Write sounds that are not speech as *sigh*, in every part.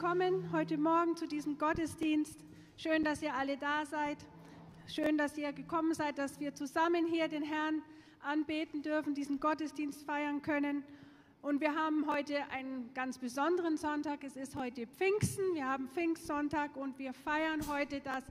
willkommen heute Morgen zu diesem Gottesdienst. Schön, dass ihr alle da seid. Schön, dass ihr gekommen seid, dass wir zusammen hier den Herrn anbeten dürfen, diesen Gottesdienst feiern können. Und wir haben heute einen ganz besonderen Sonntag. Es ist heute Pfingsten. Wir haben Pfingstsonntag und wir feiern heute, dass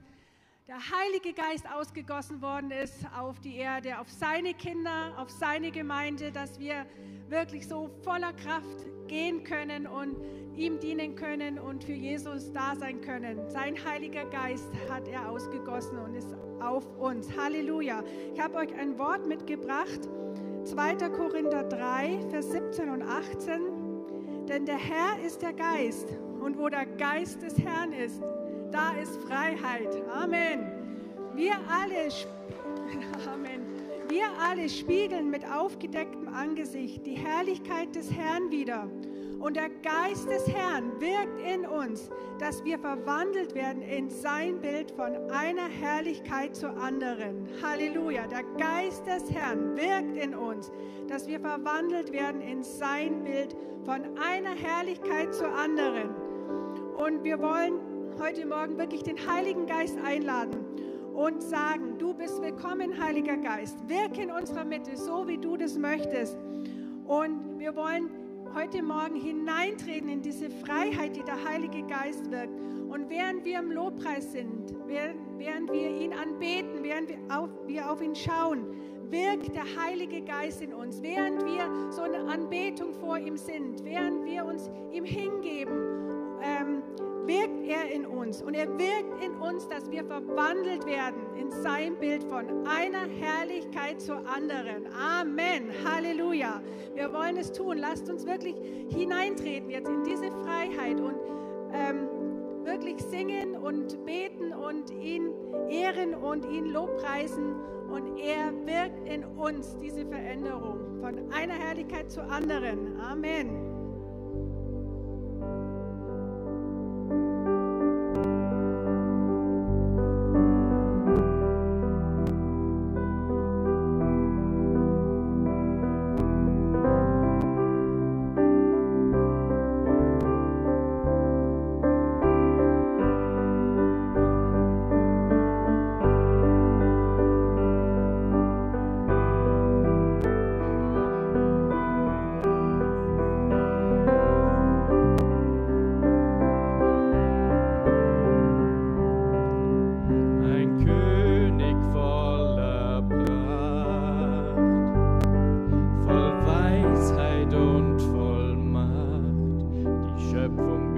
der Heilige Geist ausgegossen worden ist auf die Erde, auf seine Kinder, auf seine Gemeinde, dass wir wirklich so voller Kraft gehen können und ihm dienen können und für Jesus da sein können. Sein Heiliger Geist hat er ausgegossen und ist auf uns. Halleluja. Ich habe euch ein Wort mitgebracht. 2. Korinther 3, Vers 17 und 18. Denn der Herr ist der Geist und wo der Geist des Herrn ist, da ist Freiheit. Amen. Wir alle, *laughs* Amen. Wir alle spiegeln mit aufgedecktem Angesicht die Herrlichkeit des Herrn wieder. Und der Geist des Herrn wirkt in uns, dass wir verwandelt werden in sein Bild von einer Herrlichkeit zur anderen. Halleluja. Der Geist des Herrn wirkt in uns, dass wir verwandelt werden in sein Bild von einer Herrlichkeit zur anderen. Und wir wollen heute Morgen wirklich den Heiligen Geist einladen und sagen, du bist willkommen, Heiliger Geist. Wirke in unserer Mitte, so wie du das möchtest. Und wir wollen heute Morgen hineintreten in diese Freiheit, die der Heilige Geist wirkt. Und während wir im Lobpreis sind, während wir ihn anbeten, während wir auf, wir auf ihn schauen, wirkt der Heilige Geist in uns. Während wir so eine Anbetung vor ihm sind, während wir uns ihm hingeben, ähm, wirkt er in uns. Und er wirkt in uns, dass wir verwandelt werden in sein Bild von einer Herrlichkeit zur anderen. Amen. Halleluja. Wir wollen es tun. Lasst uns wirklich hineintreten jetzt in diese Freiheit und ähm, wirklich singen und beten und ihn ehren und ihn lobpreisen. Und er wirkt in uns diese Veränderung von einer Herrlichkeit zur anderen. Amen. Schöpfung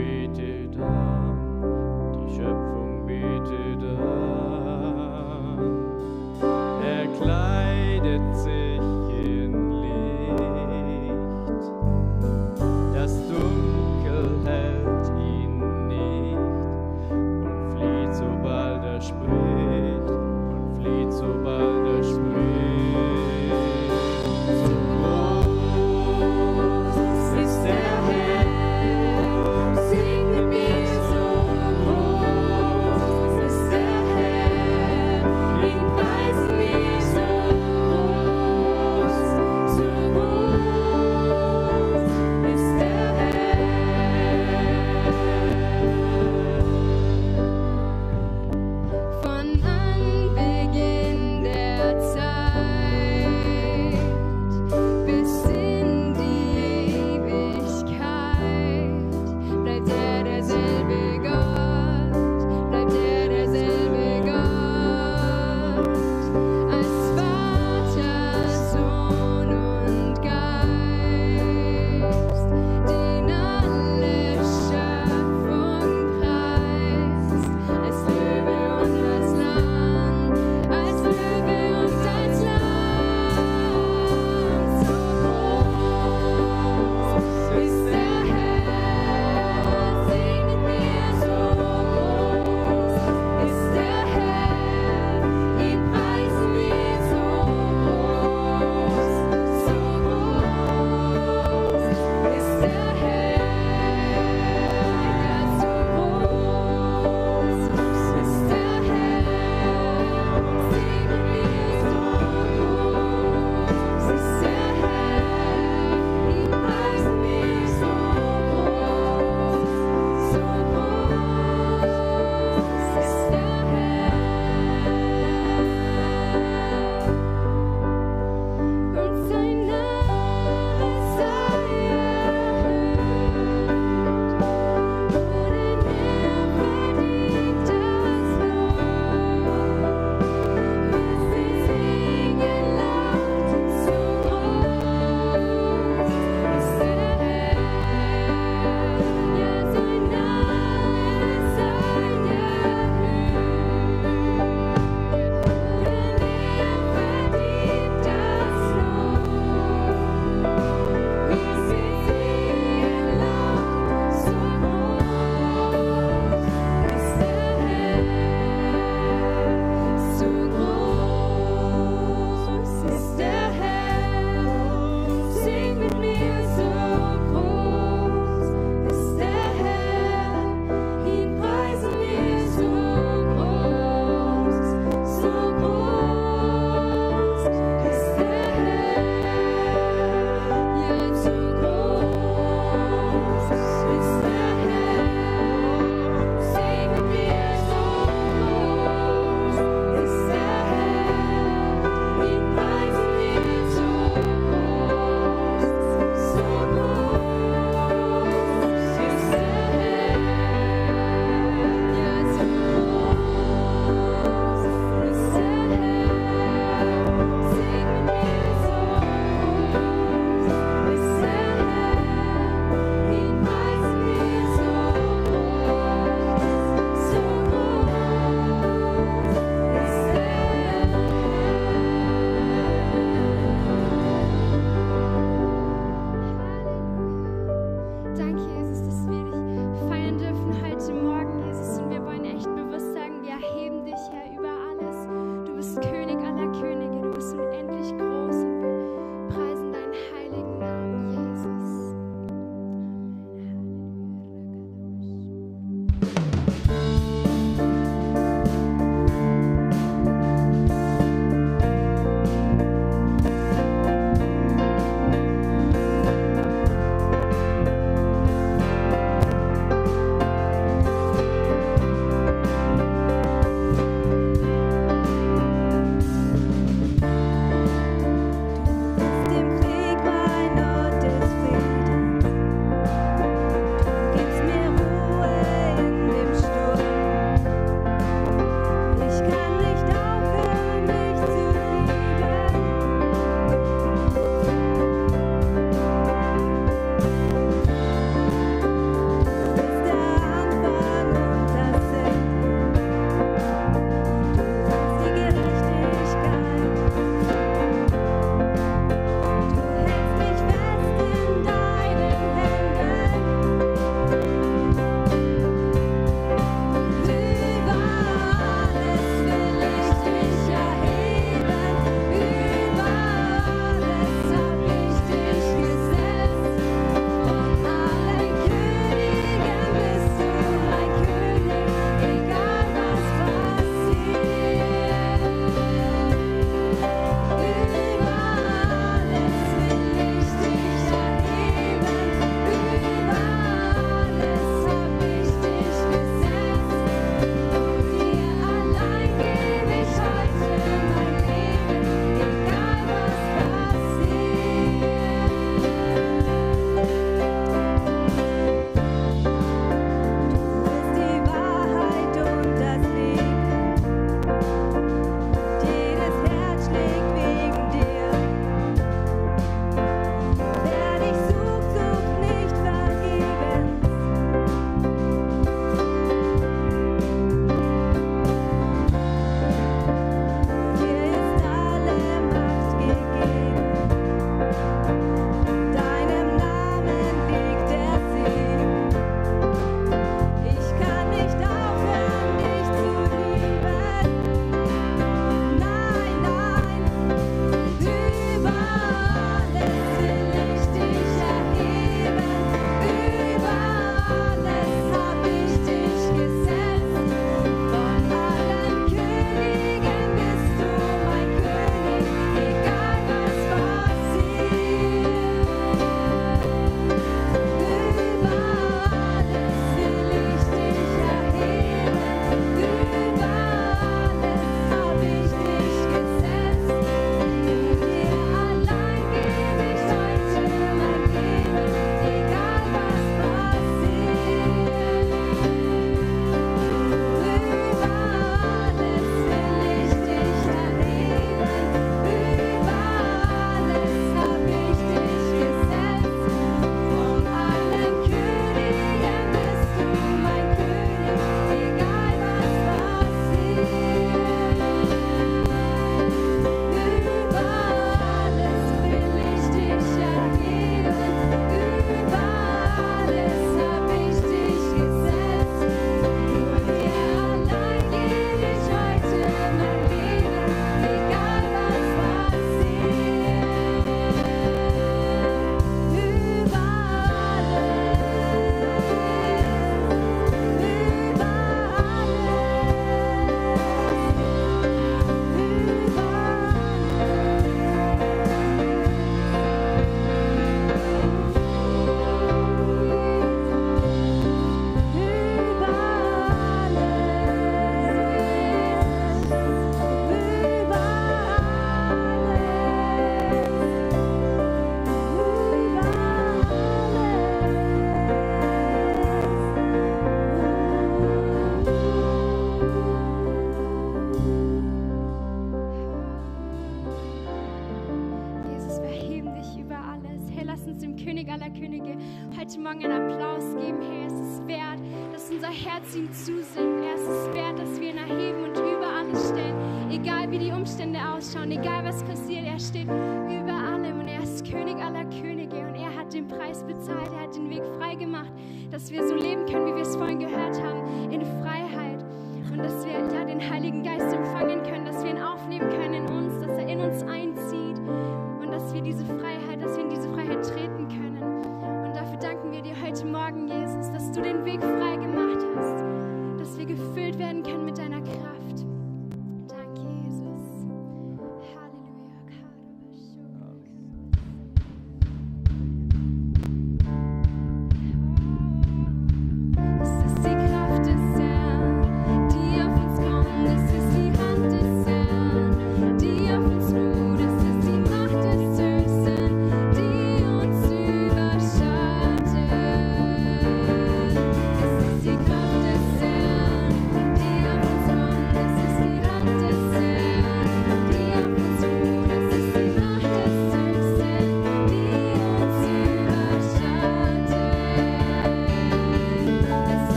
County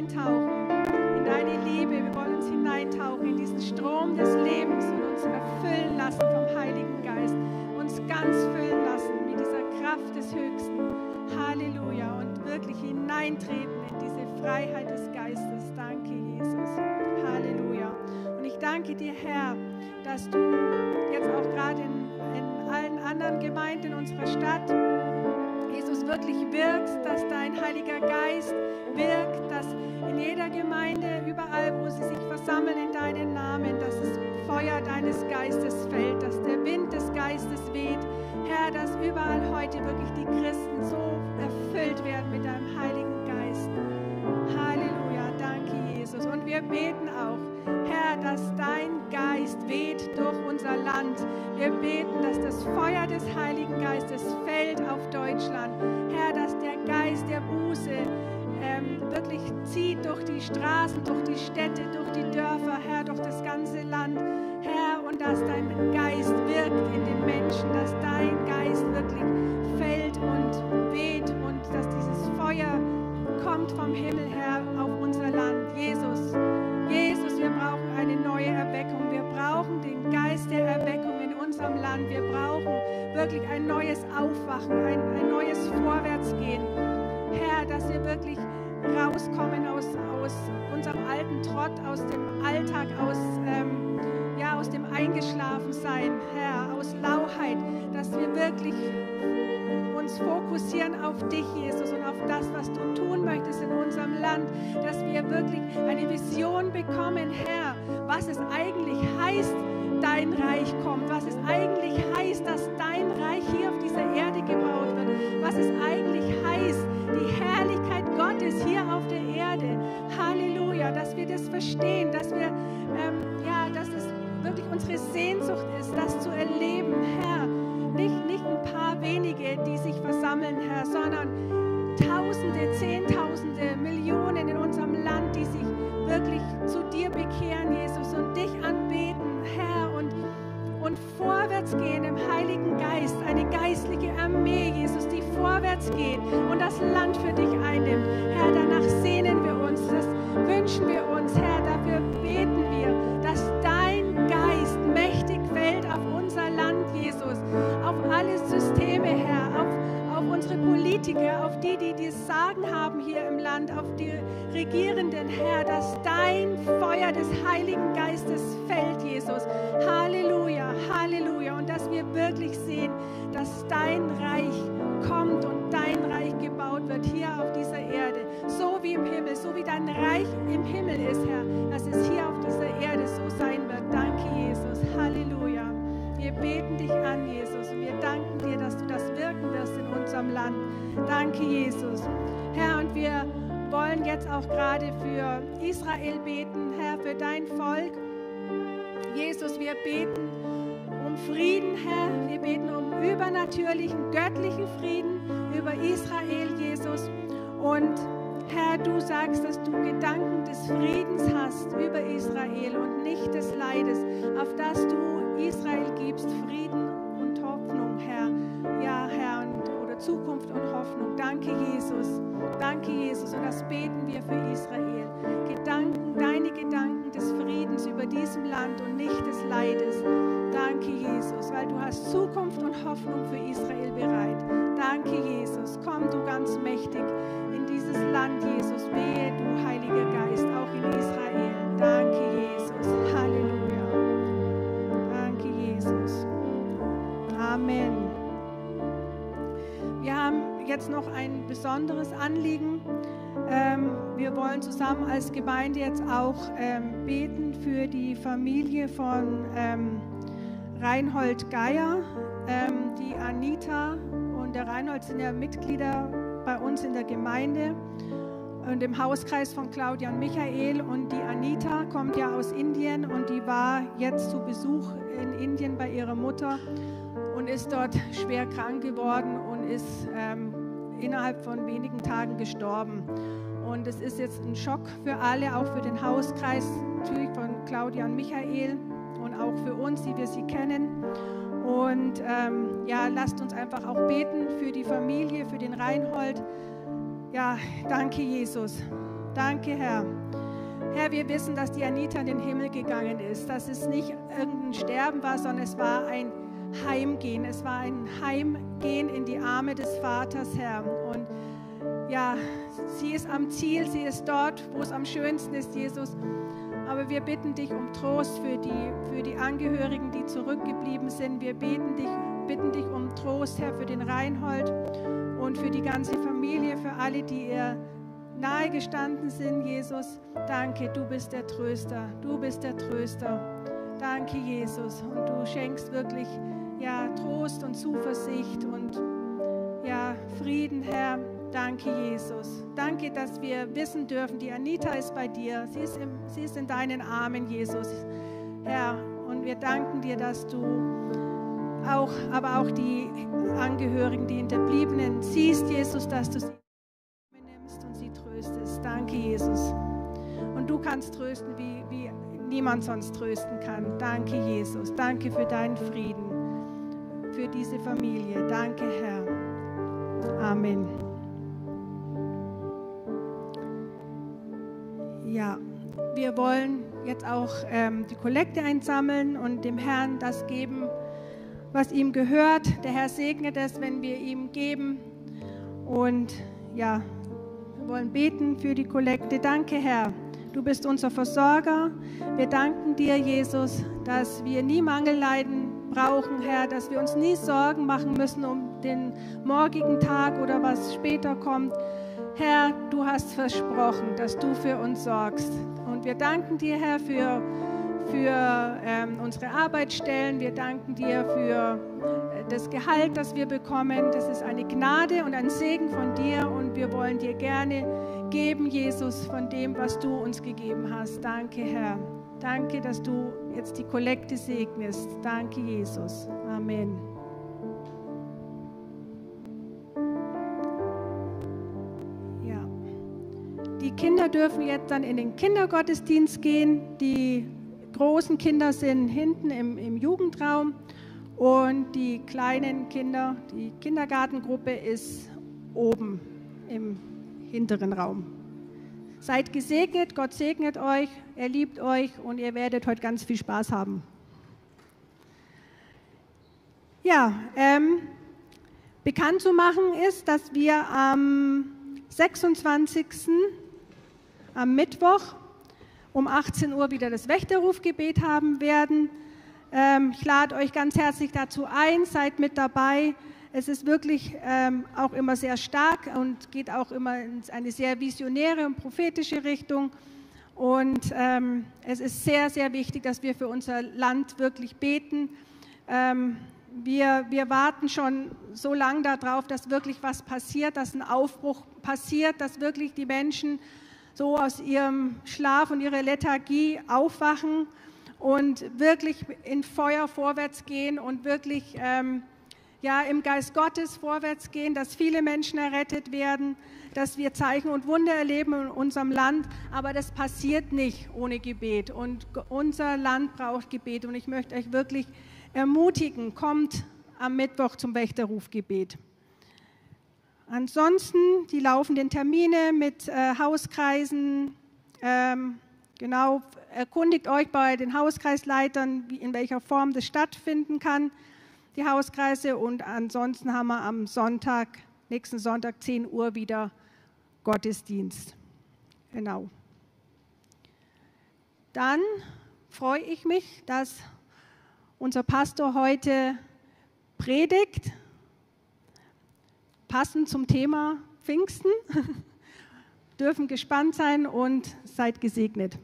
hineintauchen, in deine Liebe. Wir wollen uns hineintauchen in diesen Strom des Lebens und uns erfüllen lassen vom Heiligen Geist. Uns ganz füllen lassen mit dieser Kraft des Höchsten. Halleluja. Und wirklich hineintreten in diese Freiheit des Geistes. Danke, Jesus. Halleluja. Und ich danke dir, Herr, dass du Sehnsucht ist, das zu erleben, Herr. Nicht, nicht ein paar wenige, die sich versammeln, Herr, sondern Tausende, Zehntausende, Millionen in unserem Land, die sich wirklich zu dir bekehren, Jesus, und dich anbeten, Herr, und, und vorwärts gehen im Heiligen Geist, eine geistliche Armee, Jesus, die vorwärts geht und das Land für dich einnimmt. Herr, danach sehnen wir uns, das wünschen wir uns Deutschland, auf die Regierenden, Herr, dass dein Feuer des Heiligen Geistes fällt, Jesus. Halleluja. Israel beten, Herr, für dein Volk. Jesus, wir beten um Frieden, Herr. Wir beten um übernatürlichen, göttlichen Frieden über Israel, Jesus. Und Herr, du sagst, dass du Gedanken des Friedens hast über Israel und nicht des Leides, auf das du Israel gibst Frieden und Hoffnung, Herr. Ja, Herr. Zukunft und Hoffnung. Danke, Jesus. Danke, Jesus. Und das beten wir für Israel. Gedanken, deine Gedanken des Friedens über diesem Land und nicht des Leides. Danke, Jesus, weil du hast Zukunft und Hoffnung für Israel bereit. Danke, Jesus. Komm du ganz mächtig in dieses Land, Jesus. Wehe, du Heiliger Geist, auch in Israel. Danke, Jesus. Halleluja. Danke, Jesus. Amen besonderes Anliegen. Ähm, wir wollen zusammen als Gemeinde jetzt auch ähm, beten für die Familie von ähm, Reinhold Geier. Die Anita und der Reinhold sind ja Mitglieder bei uns in der Gemeinde und im Hauskreis von Claudia und Michael. Und die Anita kommt ja aus Indien und die war jetzt zu Besuch in Indien bei ihrer Mutter und ist dort schwer krank geworden ist ähm, innerhalb von wenigen Tagen gestorben. Und es ist jetzt ein Schock für alle, auch für den Hauskreis natürlich von Claudia und Michael und auch für uns, die wir sie kennen. Und ähm, ja, lasst uns einfach auch beten für die Familie, für den Reinhold. Ja, danke Jesus. Danke Herr. Herr, wir wissen, dass die Anita in den Himmel gegangen ist, dass es nicht irgendein Sterben war, sondern es war ein Heimgehen. Es war ein Heimgehen in die Arme des Vaters, Herr. Und ja, sie ist am Ziel, sie ist dort, wo es am schönsten ist, Jesus. Aber wir bitten dich um Trost für die, für die Angehörigen, die zurückgeblieben sind. Wir beten dich, bitten dich um Trost, Herr, für den Reinhold und für die ganze Familie, für alle, die ihr nahe gestanden sind, Jesus. Danke, du bist der Tröster. Du bist der Tröster. Danke, Jesus. Und du schenkst wirklich ja, Trost und Zuversicht und ja, Frieden, Herr. Danke, Jesus. Danke, dass wir wissen dürfen, die Anita ist bei dir. Sie ist, im, sie ist in deinen Armen, Jesus. Herr, und wir danken dir, dass du auch, aber auch die Angehörigen, die Hinterbliebenen siehst, Jesus, dass du sie nimmst und sie tröstest. Danke, Jesus. Und du kannst trösten, wie, wie niemand sonst trösten kann. Danke, Jesus. Danke für deinen Frieden, für diese Familie. Danke, Herr. Amen. Ja, wir wollen jetzt auch ähm, die Kollekte einsammeln und dem Herrn das geben, was ihm gehört. Der Herr segnet es, wenn wir ihm geben. Und ja, wir wollen beten für die Kollekte. Danke, Herr. Du bist unser Versorger. Wir danken dir, Jesus, dass wir nie Mangel leiden brauchen, Herr, dass wir uns nie Sorgen machen müssen um den morgigen Tag oder was später kommt. Herr, du hast versprochen, dass du für uns sorgst. Und wir danken dir, Herr, für, für ähm, unsere Arbeitsstellen. Wir danken dir für äh, das Gehalt, das wir bekommen. Das ist eine Gnade und ein Segen von dir. Und wir wollen dir gerne geben, Jesus, von dem, was du uns gegeben hast. Danke, Herr. Danke, dass du jetzt die Kollekte segnest. Danke, Jesus. Amen. Die Kinder dürfen jetzt dann in den Kindergottesdienst gehen. Die großen Kinder sind hinten im, im Jugendraum und die kleinen Kinder, die Kindergartengruppe ist oben im hinteren Raum. Seid gesegnet, Gott segnet euch, er liebt euch und ihr werdet heute ganz viel Spaß haben. Ja, ähm, bekannt zu machen ist, dass wir am 26 am Mittwoch um 18 Uhr wieder das Wächterrufgebet haben werden. Ähm, ich lade euch ganz herzlich dazu ein, seid mit dabei. Es ist wirklich ähm, auch immer sehr stark und geht auch immer in eine sehr visionäre und prophetische Richtung. Und ähm, es ist sehr, sehr wichtig, dass wir für unser Land wirklich beten. Ähm, wir, wir warten schon so lange darauf, dass wirklich was passiert, dass ein Aufbruch passiert, dass wirklich die Menschen so aus ihrem Schlaf und ihrer Lethargie aufwachen und wirklich in Feuer vorwärts gehen und wirklich ähm, ja, im Geist Gottes vorwärts gehen, dass viele Menschen errettet werden, dass wir Zeichen und Wunder erleben in unserem Land. Aber das passiert nicht ohne Gebet. Und unser Land braucht Gebet. Und ich möchte euch wirklich ermutigen, kommt am Mittwoch zum Wächterrufgebet. Ansonsten die laufenden Termine mit äh, Hauskreisen. Ähm, genau, erkundigt euch bei den Hauskreisleitern, wie, in welcher Form das stattfinden kann, die Hauskreise. Und ansonsten haben wir am Sonntag, nächsten Sonntag, 10 Uhr wieder Gottesdienst. Genau. Dann freue ich mich, dass unser Pastor heute predigt passend zum Thema Pfingsten, *laughs* dürfen gespannt sein und seid gesegnet.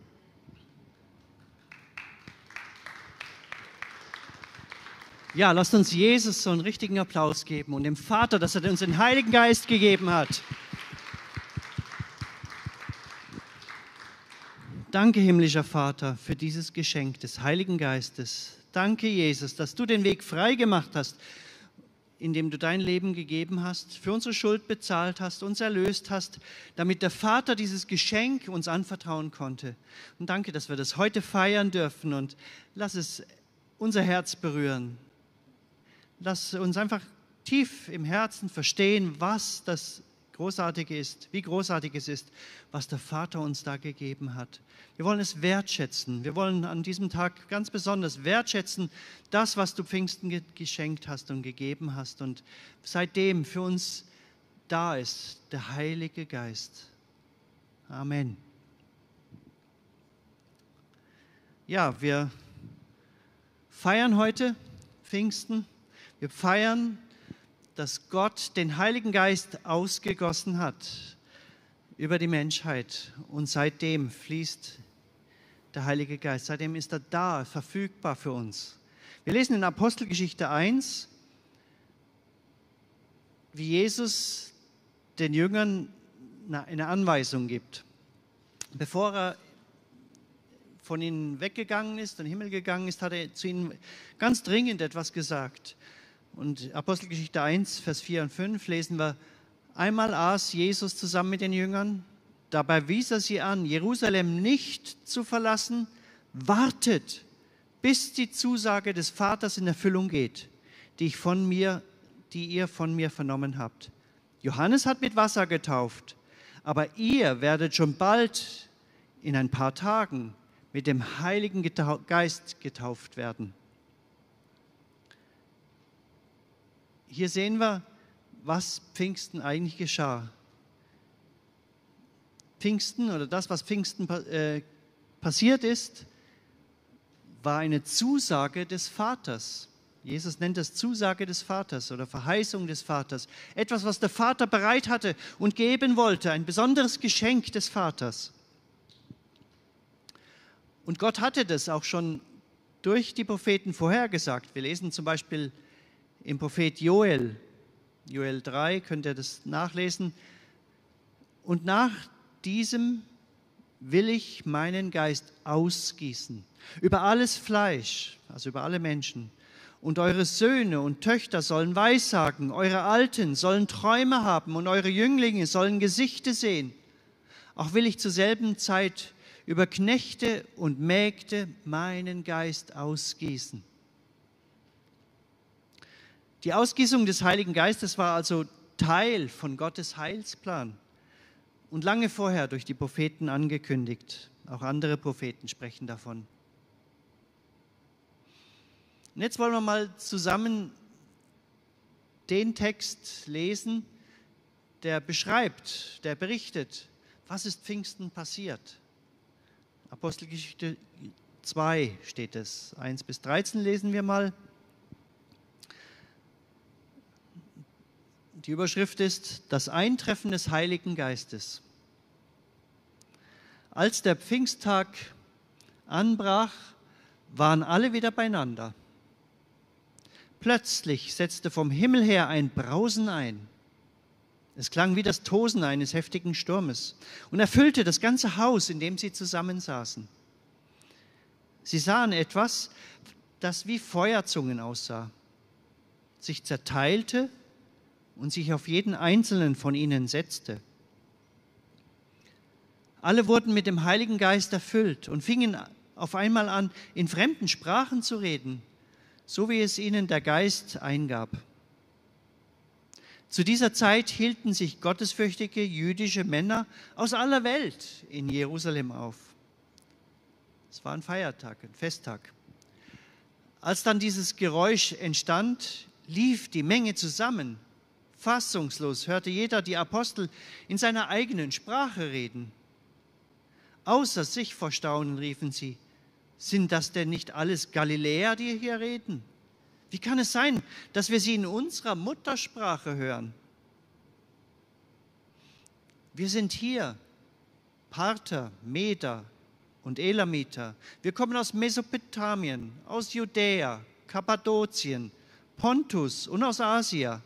Ja, lasst uns Jesus so einen richtigen Applaus geben und dem Vater, dass er uns den Heiligen Geist gegeben hat. Danke, himmlischer Vater, für dieses Geschenk des Heiligen Geistes. Danke, Jesus, dass du den Weg frei gemacht hast, indem du dein Leben gegeben hast, für unsere Schuld bezahlt hast, uns erlöst hast, damit der Vater dieses Geschenk uns anvertrauen konnte. Und danke, dass wir das heute feiern dürfen und lass es unser Herz berühren. Lass uns einfach tief im Herzen verstehen, was das Großartige ist, wie großartig es ist, was der Vater uns da gegeben hat. Wir wollen es wertschätzen. Wir wollen an diesem Tag ganz besonders wertschätzen, das, was du Pfingsten geschenkt hast und gegeben hast und seitdem für uns da ist, der Heilige Geist. Amen. Ja, wir feiern heute Pfingsten. Wir feiern, dass Gott den Heiligen Geist ausgegossen hat über die Menschheit und seitdem fließt der Heilige Geist, seitdem ist er da, verfügbar für uns. Wir lesen in Apostelgeschichte 1, wie Jesus den Jüngern eine Anweisung gibt. Bevor er von ihnen weggegangen ist, in den Himmel gegangen ist, hat er zu ihnen ganz dringend etwas gesagt. Und Apostelgeschichte 1, Vers 4 und 5 lesen wir, einmal aß Jesus zusammen mit den Jüngern, dabei wies er sie an, Jerusalem nicht zu verlassen, wartet, bis die Zusage des Vaters in Erfüllung geht, die ich von mir, die ihr von mir vernommen habt. Johannes hat mit Wasser getauft, aber ihr werdet schon bald in ein paar Tagen mit dem Heiligen Geist getauft werden. Hier sehen wir, was Pfingsten eigentlich geschah. Pfingsten oder das, was Pfingsten äh, passiert ist, war eine Zusage des Vaters. Jesus nennt das Zusage des Vaters oder Verheißung des Vaters. Etwas, was der Vater bereit hatte und geben wollte, ein besonderes Geschenk des Vaters. Und Gott hatte das auch schon durch die Propheten vorhergesagt. Wir lesen zum Beispiel im Prophet Joel, Joel 3, könnt ihr das nachlesen. Und nach diesem will ich meinen Geist ausgießen über alles Fleisch, also über alle Menschen. Und eure Söhne und Töchter sollen Weissagen, eure Alten sollen Träume haben und eure Jünglinge sollen Gesichte sehen. Auch will ich zur selben Zeit über Knechte und Mägde meinen Geist ausgießen. Die Ausgießung des Heiligen Geistes war also Teil von Gottes Heilsplan und lange vorher durch die Propheten angekündigt. Auch andere Propheten sprechen davon. Und jetzt wollen wir mal zusammen den Text lesen, der beschreibt, der berichtet, was ist Pfingsten passiert. Apostelgeschichte 2 steht es. 1 bis 13 lesen wir mal. Die Überschrift ist Das Eintreffen des Heiligen Geistes. Als der Pfingsttag anbrach, waren alle wieder beieinander. Plötzlich setzte vom Himmel her ein Brausen ein. Es klang wie das Tosen eines heftigen Sturmes und erfüllte das ganze Haus, in dem sie zusammensaßen. Sie sahen etwas, das wie Feuerzungen aussah, sich zerteilte und sich auf jeden einzelnen von ihnen setzte. Alle wurden mit dem Heiligen Geist erfüllt und fingen auf einmal an, in fremden Sprachen zu reden, so wie es ihnen der Geist eingab. Zu dieser Zeit hielten sich gottesfürchtige jüdische Männer aus aller Welt in Jerusalem auf. Es war ein Feiertag, ein Festtag. Als dann dieses Geräusch entstand, lief die Menge zusammen Fassungslos hörte jeder die Apostel in seiner eigenen Sprache reden. Außer sich vor Staunen riefen sie, sind das denn nicht alles Galiläer, die hier reden? Wie kann es sein, dass wir sie in unserer Muttersprache hören? Wir sind hier, Parther, Meder und Elamiter. Wir kommen aus Mesopotamien, aus Judäa, Kappadokien, Pontus und aus Asia,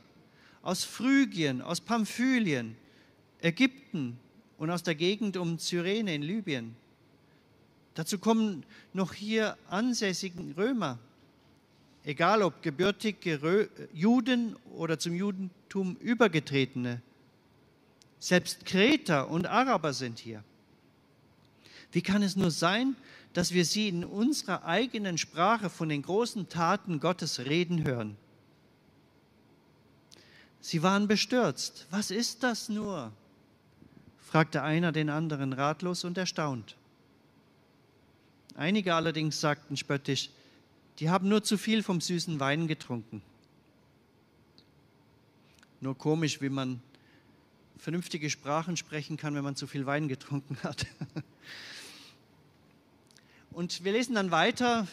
aus Phrygien, aus Pamphylien, Ägypten und aus der Gegend um Cyrene in Libyen. Dazu kommen noch hier ansässigen Römer, egal ob gebürtige Juden oder zum Judentum übergetretene. Selbst Kreter und Araber sind hier. Wie kann es nur sein, dass wir sie in unserer eigenen Sprache von den großen Taten Gottes reden hören? Sie waren bestürzt. Was ist das nur? fragte einer den anderen ratlos und erstaunt. Einige allerdings sagten spöttisch, die haben nur zu viel vom süßen Wein getrunken. Nur komisch, wie man vernünftige Sprachen sprechen kann, wenn man zu viel Wein getrunken hat. *laughs* Und wir lesen dann weiter,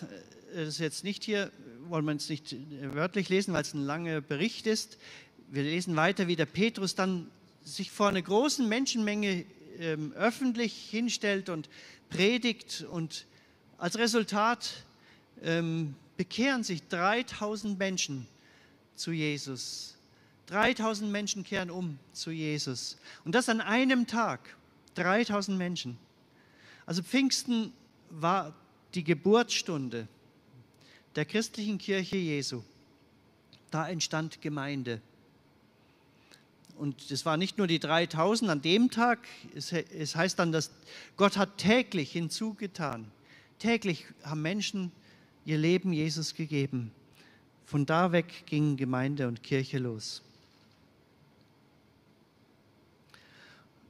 das ist jetzt nicht hier, wollen wir es nicht wörtlich lesen, weil es ein langer Bericht ist. Wir lesen weiter, wie der Petrus dann sich vor einer großen Menschenmenge ähm, öffentlich hinstellt und predigt und als Resultat ähm, bekehren sich 3000 Menschen zu Jesus. 3000 Menschen kehren um zu Jesus. Und das an einem Tag. 3000 Menschen. Also Pfingsten war die Geburtsstunde der christlichen Kirche Jesu. Da entstand Gemeinde. Und es war nicht nur die 3000 an dem Tag, es, es heißt dann, dass Gott hat täglich hinzugetan. Täglich haben Menschen ihr Leben Jesus gegeben. Von da weg ging Gemeinde und Kirche los.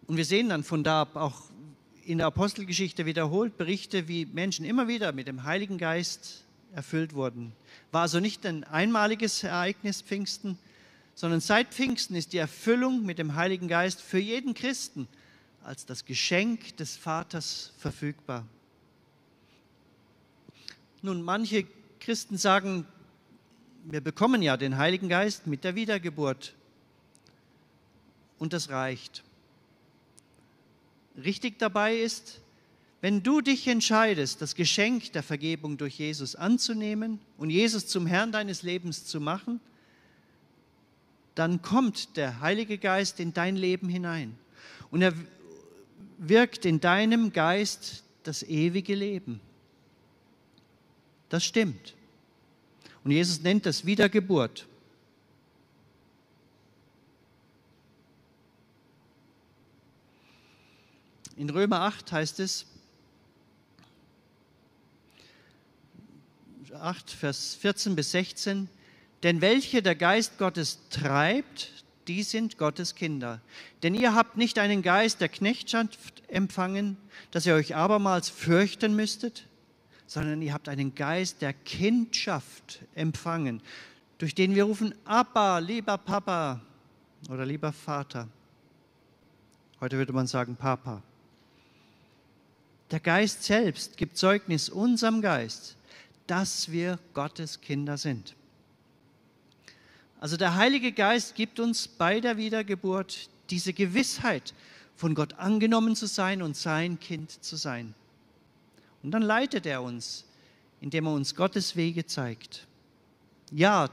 Und wir sehen dann von da auch in der Apostelgeschichte wiederholt Berichte, wie Menschen immer wieder mit dem Heiligen Geist erfüllt wurden. War also nicht ein einmaliges Ereignis Pfingsten, sondern seit Pfingsten ist die Erfüllung mit dem Heiligen Geist für jeden Christen als das Geschenk des Vaters verfügbar. Nun, manche Christen sagen, wir bekommen ja den Heiligen Geist mit der Wiedergeburt und das reicht. Richtig dabei ist, wenn du dich entscheidest, das Geschenk der Vergebung durch Jesus anzunehmen und Jesus zum Herrn deines Lebens zu machen, dann kommt der Heilige Geist in dein Leben hinein und er wirkt in deinem Geist das ewige Leben. Das stimmt. Und Jesus nennt das Wiedergeburt. In Römer 8 heißt es, 8, Vers 14 bis 16, denn welche der Geist Gottes treibt, die sind Gottes Kinder. Denn ihr habt nicht einen Geist der Knechtschaft empfangen, dass ihr euch abermals fürchten müsstet, sondern ihr habt einen Geist der Kindschaft empfangen, durch den wir rufen, Abba, lieber Papa oder lieber Vater. Heute würde man sagen Papa. Der Geist selbst gibt Zeugnis unserem Geist, dass wir Gottes Kinder sind. Also der Heilige Geist gibt uns bei der Wiedergeburt diese Gewissheit, von Gott angenommen zu sein und sein Kind zu sein. Und dann leitet er uns, indem er uns Gottes Wege zeigt. Ja,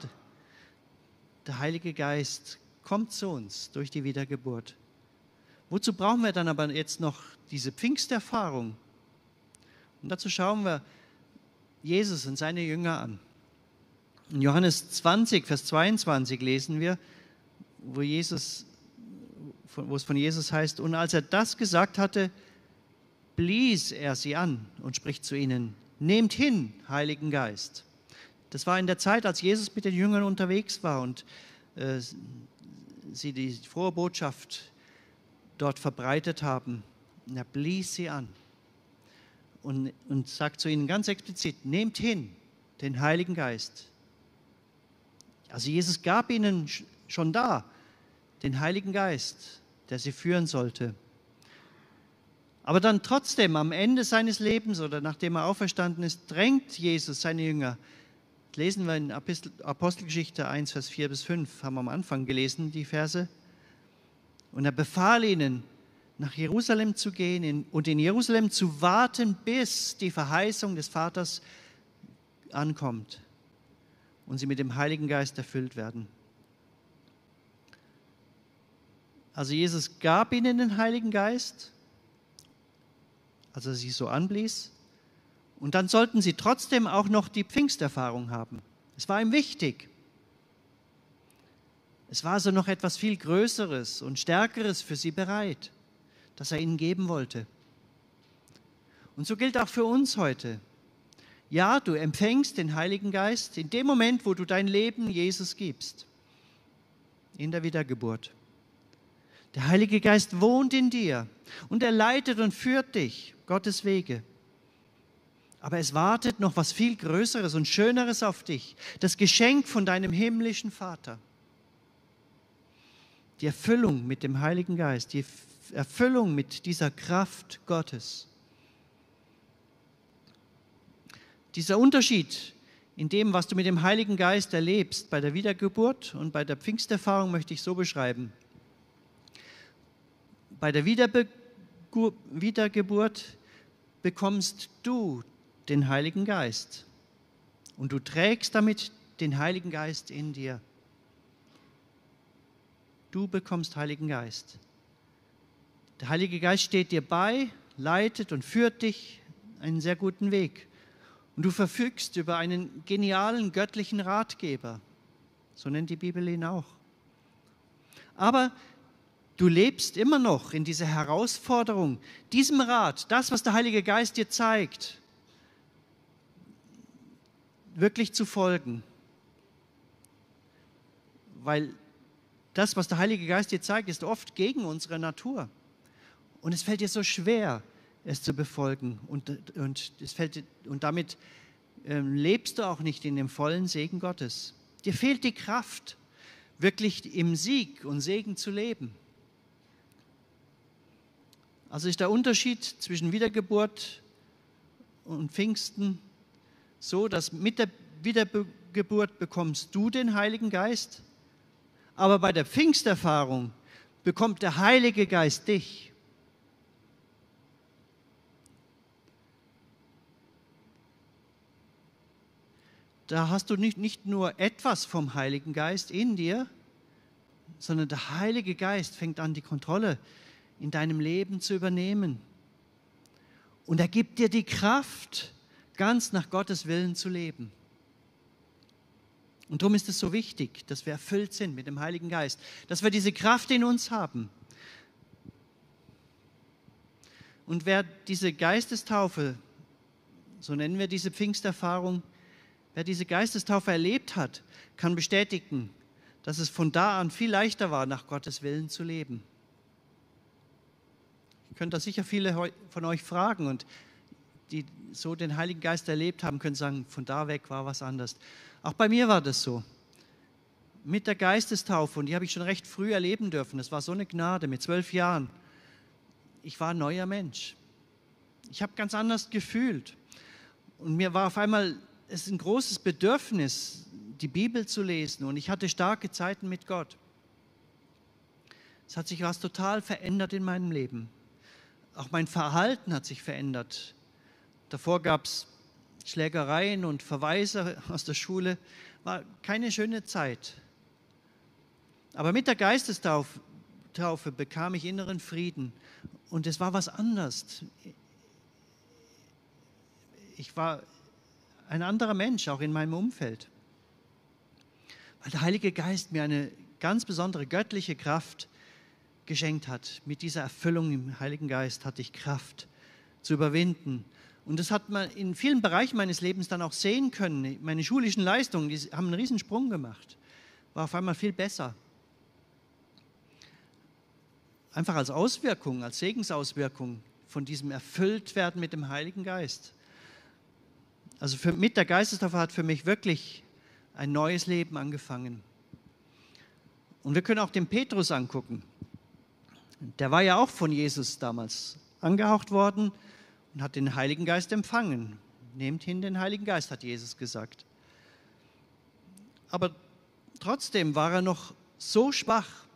der Heilige Geist kommt zu uns durch die Wiedergeburt. Wozu brauchen wir dann aber jetzt noch diese Pfingsterfahrung? Und dazu schauen wir Jesus und seine Jünger an. In Johannes 20, Vers 22 lesen wir, wo, Jesus, wo es von Jesus heißt, und als er das gesagt hatte, blies er sie an und spricht zu ihnen, nehmt hin, Heiligen Geist. Das war in der Zeit, als Jesus mit den Jüngern unterwegs war und äh, sie die frohe Botschaft dort verbreitet haben. Und er blies sie an und, und sagt zu ihnen ganz explizit, nehmt hin den Heiligen Geist. Also Jesus gab ihnen schon da den Heiligen Geist, der sie führen sollte. Aber dann trotzdem am Ende seines Lebens oder nachdem er auferstanden ist, drängt Jesus seine Jünger. Das lesen wir in Apostelgeschichte 1, Vers 4 bis 5, haben wir am Anfang gelesen, die Verse. Und er befahl ihnen, nach Jerusalem zu gehen und in Jerusalem zu warten, bis die Verheißung des Vaters ankommt und sie mit dem Heiligen Geist erfüllt werden. Also Jesus gab ihnen den Heiligen Geist, als er sie so anblies. Und dann sollten sie trotzdem auch noch die Pfingsterfahrung haben. Es war ihm wichtig. Es war also noch etwas viel Größeres und Stärkeres für sie bereit, das er ihnen geben wollte. Und so gilt auch für uns heute. Ja, du empfängst den Heiligen Geist in dem Moment, wo du dein Leben Jesus gibst, in der Wiedergeburt. Der Heilige Geist wohnt in dir und er leitet und führt dich Gottes Wege. Aber es wartet noch was viel Größeres und Schöneres auf dich, das Geschenk von deinem himmlischen Vater. Die Erfüllung mit dem Heiligen Geist, die Erfüllung mit dieser Kraft Gottes. Dieser Unterschied in dem, was du mit dem Heiligen Geist erlebst, bei der Wiedergeburt und bei der Pfingsterfahrung möchte ich so beschreiben. Bei der Wiedergeburt bekommst du den Heiligen Geist und du trägst damit den Heiligen Geist in dir. Du bekommst Heiligen Geist. Der Heilige Geist steht dir bei, leitet und führt dich einen sehr guten Weg. Und du verfügst über einen genialen göttlichen Ratgeber. So nennt die Bibel ihn auch. Aber du lebst immer noch in dieser Herausforderung, diesem Rat, das, was der Heilige Geist dir zeigt, wirklich zu folgen. Weil das, was der Heilige Geist dir zeigt, ist oft gegen unsere Natur. Und es fällt dir so schwer, es zu befolgen. Und, und, es fällt, und damit ähm, lebst du auch nicht in dem vollen Segen Gottes. Dir fehlt die Kraft, wirklich im Sieg und Segen zu leben. Also ist der Unterschied zwischen Wiedergeburt und Pfingsten so, dass mit der Wiedergeburt bekommst du den Heiligen Geist, aber bei der Pfingsterfahrung bekommt der Heilige Geist dich. Da hast du nicht, nicht nur etwas vom Heiligen Geist in dir, sondern der Heilige Geist fängt an, die Kontrolle in deinem Leben zu übernehmen. Und er gibt dir die Kraft, ganz nach Gottes Willen zu leben. Und darum ist es so wichtig, dass wir erfüllt sind mit dem Heiligen Geist, dass wir diese Kraft in uns haben. Und wer diese Geistestaufe, so nennen wir diese Pfingsterfahrung, Wer diese Geistestaufe erlebt hat, kann bestätigen, dass es von da an viel leichter war, nach Gottes Willen zu leben. Ihr könnt da sicher viele von euch fragen und die so den Heiligen Geist erlebt haben, können sagen, von da weg war was anders. Auch bei mir war das so. Mit der Geistestaufe, und die habe ich schon recht früh erleben dürfen, das war so eine Gnade mit zwölf Jahren. Ich war ein neuer Mensch. Ich habe ganz anders gefühlt. Und mir war auf einmal es ist ein großes Bedürfnis, die Bibel zu lesen und ich hatte starke Zeiten mit Gott. Es hat sich was total verändert in meinem Leben. Auch mein Verhalten hat sich verändert. Davor gab es Schlägereien und Verweise aus der Schule. War keine schöne Zeit. Aber mit der Geistestaufe bekam ich inneren Frieden und es war was anderes. Ich war ein anderer Mensch, auch in meinem Umfeld. Weil der Heilige Geist mir eine ganz besondere göttliche Kraft geschenkt hat. Mit dieser Erfüllung im Heiligen Geist hatte ich Kraft zu überwinden. Und das hat man in vielen Bereichen meines Lebens dann auch sehen können. Meine schulischen Leistungen, die haben einen Riesensprung gemacht. War auf einmal viel besser. Einfach als Auswirkung, als Segensauswirkung von diesem Erfülltwerden mit dem Heiligen Geist. Also für, mit der Geistestaufe hat für mich wirklich ein neues Leben angefangen. Und wir können auch den Petrus angucken. Der war ja auch von Jesus damals angehaucht worden und hat den Heiligen Geist empfangen. Nehmt hin den Heiligen Geist, hat Jesus gesagt. Aber trotzdem war er noch so schwach,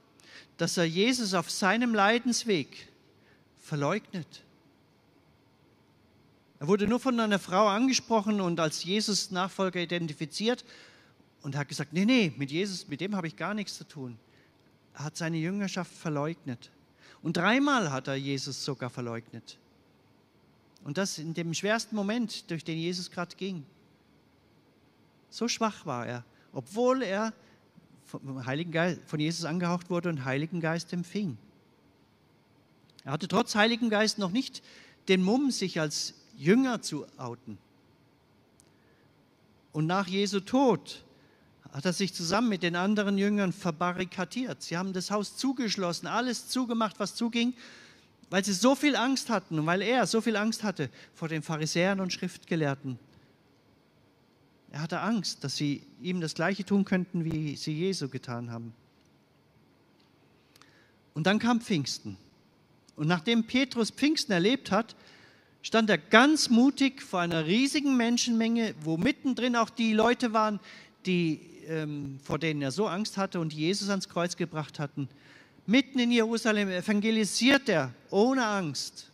dass er Jesus auf seinem Leidensweg verleugnet. Er wurde nur von einer Frau angesprochen und als Jesus Nachfolger identifiziert und hat gesagt, nee, nee, mit Jesus, mit dem habe ich gar nichts zu tun. Er hat seine Jüngerschaft verleugnet. Und dreimal hat er Jesus sogar verleugnet. Und das in dem schwersten Moment, durch den Jesus gerade ging. So schwach war er, obwohl er vom Heiligen Geist, von Jesus angehaucht wurde und Heiligen Geist empfing. Er hatte trotz Heiligen Geist noch nicht den Mumm, sich als Jünger zu outen. Und nach Jesu Tod hat er sich zusammen mit den anderen Jüngern verbarrikadiert. Sie haben das Haus zugeschlossen, alles zugemacht, was zuging, weil sie so viel Angst hatten und weil er so viel Angst hatte vor den Pharisäern und Schriftgelehrten. Er hatte Angst, dass sie ihm das Gleiche tun könnten, wie sie Jesu getan haben. Und dann kam Pfingsten. Und nachdem Petrus Pfingsten erlebt hat, stand er ganz mutig vor einer riesigen Menschenmenge, wo mittendrin auch die Leute waren, die, ähm, vor denen er so Angst hatte und Jesus ans Kreuz gebracht hatten. Mitten in Jerusalem evangelisiert er ohne Angst.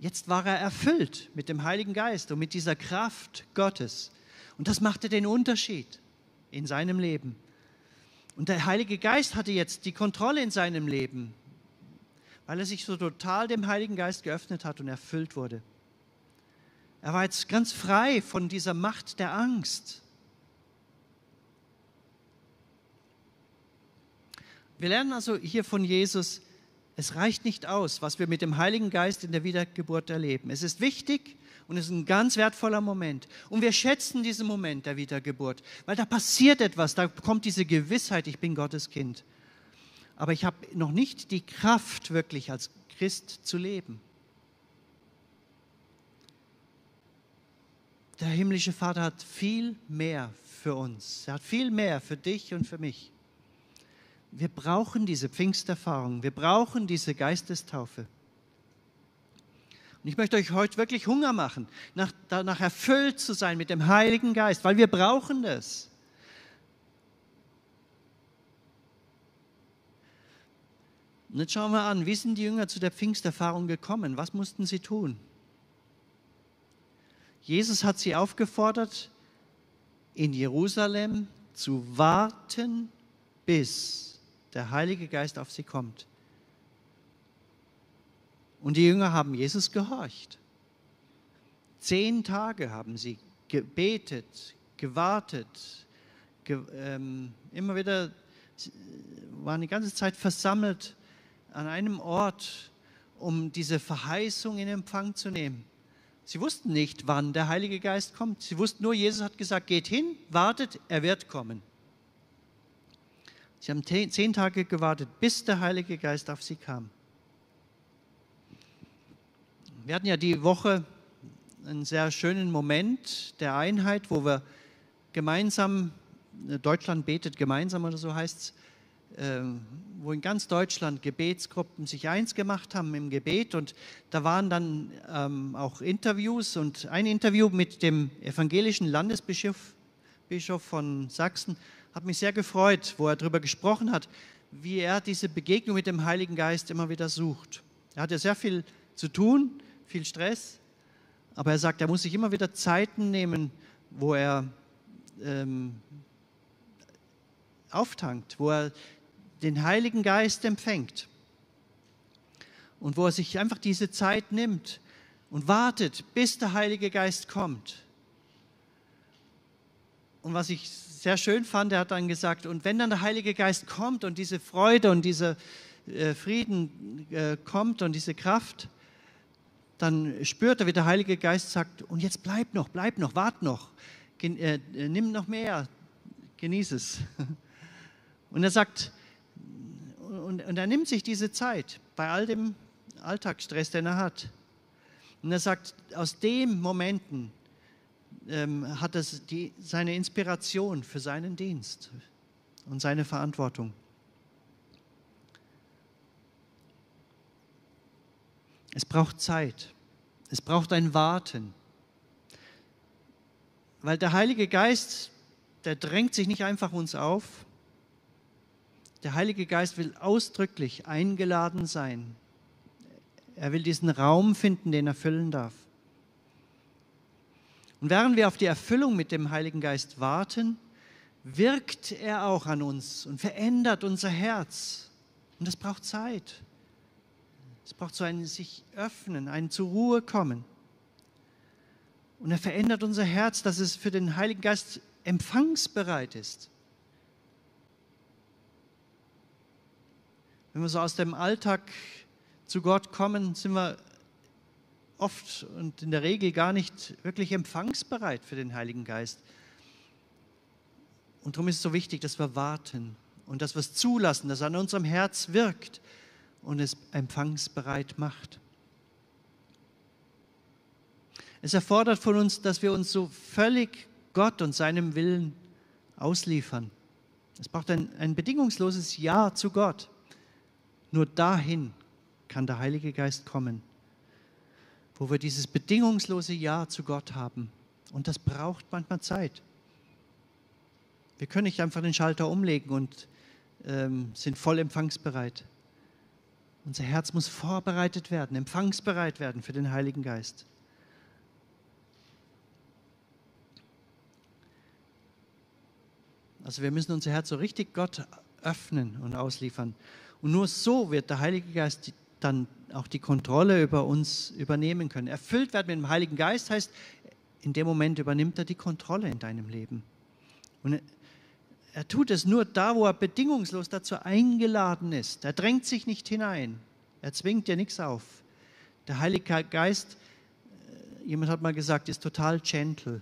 Jetzt war er erfüllt mit dem Heiligen Geist und mit dieser Kraft Gottes. Und das machte den Unterschied in seinem Leben. Und der Heilige Geist hatte jetzt die Kontrolle in seinem Leben weil er sich so total dem Heiligen Geist geöffnet hat und erfüllt wurde. Er war jetzt ganz frei von dieser Macht der Angst. Wir lernen also hier von Jesus, es reicht nicht aus, was wir mit dem Heiligen Geist in der Wiedergeburt erleben. Es ist wichtig und es ist ein ganz wertvoller Moment. Und wir schätzen diesen Moment der Wiedergeburt, weil da passiert etwas, da kommt diese Gewissheit, ich bin Gottes Kind aber ich habe noch nicht die Kraft, wirklich als Christ zu leben. Der himmlische Vater hat viel mehr für uns. Er hat viel mehr für dich und für mich. Wir brauchen diese Pfingsterfahrung. Wir brauchen diese Geistestaufe. Und ich möchte euch heute wirklich Hunger machen, nach, danach erfüllt zu sein mit dem Heiligen Geist, weil wir brauchen das. Und jetzt schauen wir an, wie sind die Jünger zu der Pfingsterfahrung gekommen? Was mussten sie tun? Jesus hat sie aufgefordert, in Jerusalem zu warten, bis der Heilige Geist auf sie kommt. Und die Jünger haben Jesus gehorcht. Zehn Tage haben sie gebetet, gewartet, ge ähm, immer wieder waren die ganze Zeit versammelt an einem Ort, um diese Verheißung in Empfang zu nehmen. Sie wussten nicht, wann der Heilige Geist kommt. Sie wussten nur, Jesus hat gesagt, geht hin, wartet, er wird kommen. Sie haben zehn Tage gewartet, bis der Heilige Geist auf sie kam. Wir hatten ja die Woche einen sehr schönen Moment der Einheit, wo wir gemeinsam, Deutschland betet gemeinsam oder so heißt es, wo in ganz Deutschland Gebetsgruppen sich eins gemacht haben im Gebet und da waren dann ähm, auch Interviews und ein Interview mit dem evangelischen Landesbischof Bischof von Sachsen hat mich sehr gefreut, wo er darüber gesprochen hat, wie er diese Begegnung mit dem Heiligen Geist immer wieder sucht. Er hatte sehr viel zu tun, viel Stress, aber er sagt, er muss sich immer wieder Zeiten nehmen, wo er ähm, auftankt, wo er den Heiligen Geist empfängt und wo er sich einfach diese Zeit nimmt und wartet, bis der Heilige Geist kommt. Und was ich sehr schön fand, er hat dann gesagt, und wenn dann der Heilige Geist kommt und diese Freude und dieser äh, Frieden äh, kommt und diese Kraft, dann spürt er, wie der Heilige Geist sagt, und jetzt bleib noch, bleib noch, wart noch, äh, nimm noch mehr, genieß es. *laughs* Und er sagt, und, und er nimmt sich diese Zeit bei all dem Alltagsstress, den er hat. Und er sagt, aus den Momenten ähm, hat er die, seine Inspiration für seinen Dienst und seine Verantwortung. Es braucht Zeit. Es braucht ein Warten. Weil der Heilige Geist, der drängt sich nicht einfach uns auf, Der Heilige Geist will ausdrücklich eingeladen sein. Er will diesen Raum finden, den er füllen darf. Und während wir auf die Erfüllung mit dem Heiligen Geist warten, wirkt er auch an uns und verändert unser Herz. Und das braucht Zeit. Es braucht so ein sich öffnen, ein zur Ruhe kommen. Und er verändert unser Herz, dass es für den Heiligen Geist empfangsbereit ist. Wenn wir so aus dem Alltag zu Gott kommen, sind wir oft und in der Regel gar nicht wirklich empfangsbereit für den Heiligen Geist. Und darum ist es so wichtig, dass wir warten und dass wir es zulassen, dass er an unserem Herz wirkt und es empfangsbereit macht. Es erfordert von uns, dass wir uns so völlig Gott und seinem Willen ausliefern. Es braucht ein, ein bedingungsloses Ja zu Gott. Nur dahin kann der Heilige Geist kommen, wo wir dieses bedingungslose Ja zu Gott haben. Und das braucht manchmal Zeit. Wir können nicht einfach den Schalter umlegen und ähm, sind voll empfangsbereit. Unser Herz muss vorbereitet werden, empfangsbereit werden für den Heiligen Geist. Also wir müssen unser Herz so richtig Gott öffnen und ausliefern. Und nur so wird der Heilige Geist dann auch die Kontrolle über uns übernehmen können. Erfüllt werden mit dem Heiligen Geist heißt, in dem Moment übernimmt er die Kontrolle in deinem Leben. Und er tut es nur da, wo er bedingungslos dazu eingeladen ist. Er drängt sich nicht hinein. Er zwingt dir nichts auf. Der Heilige Geist, äh, jemand hat mal gesagt, ist total gentle.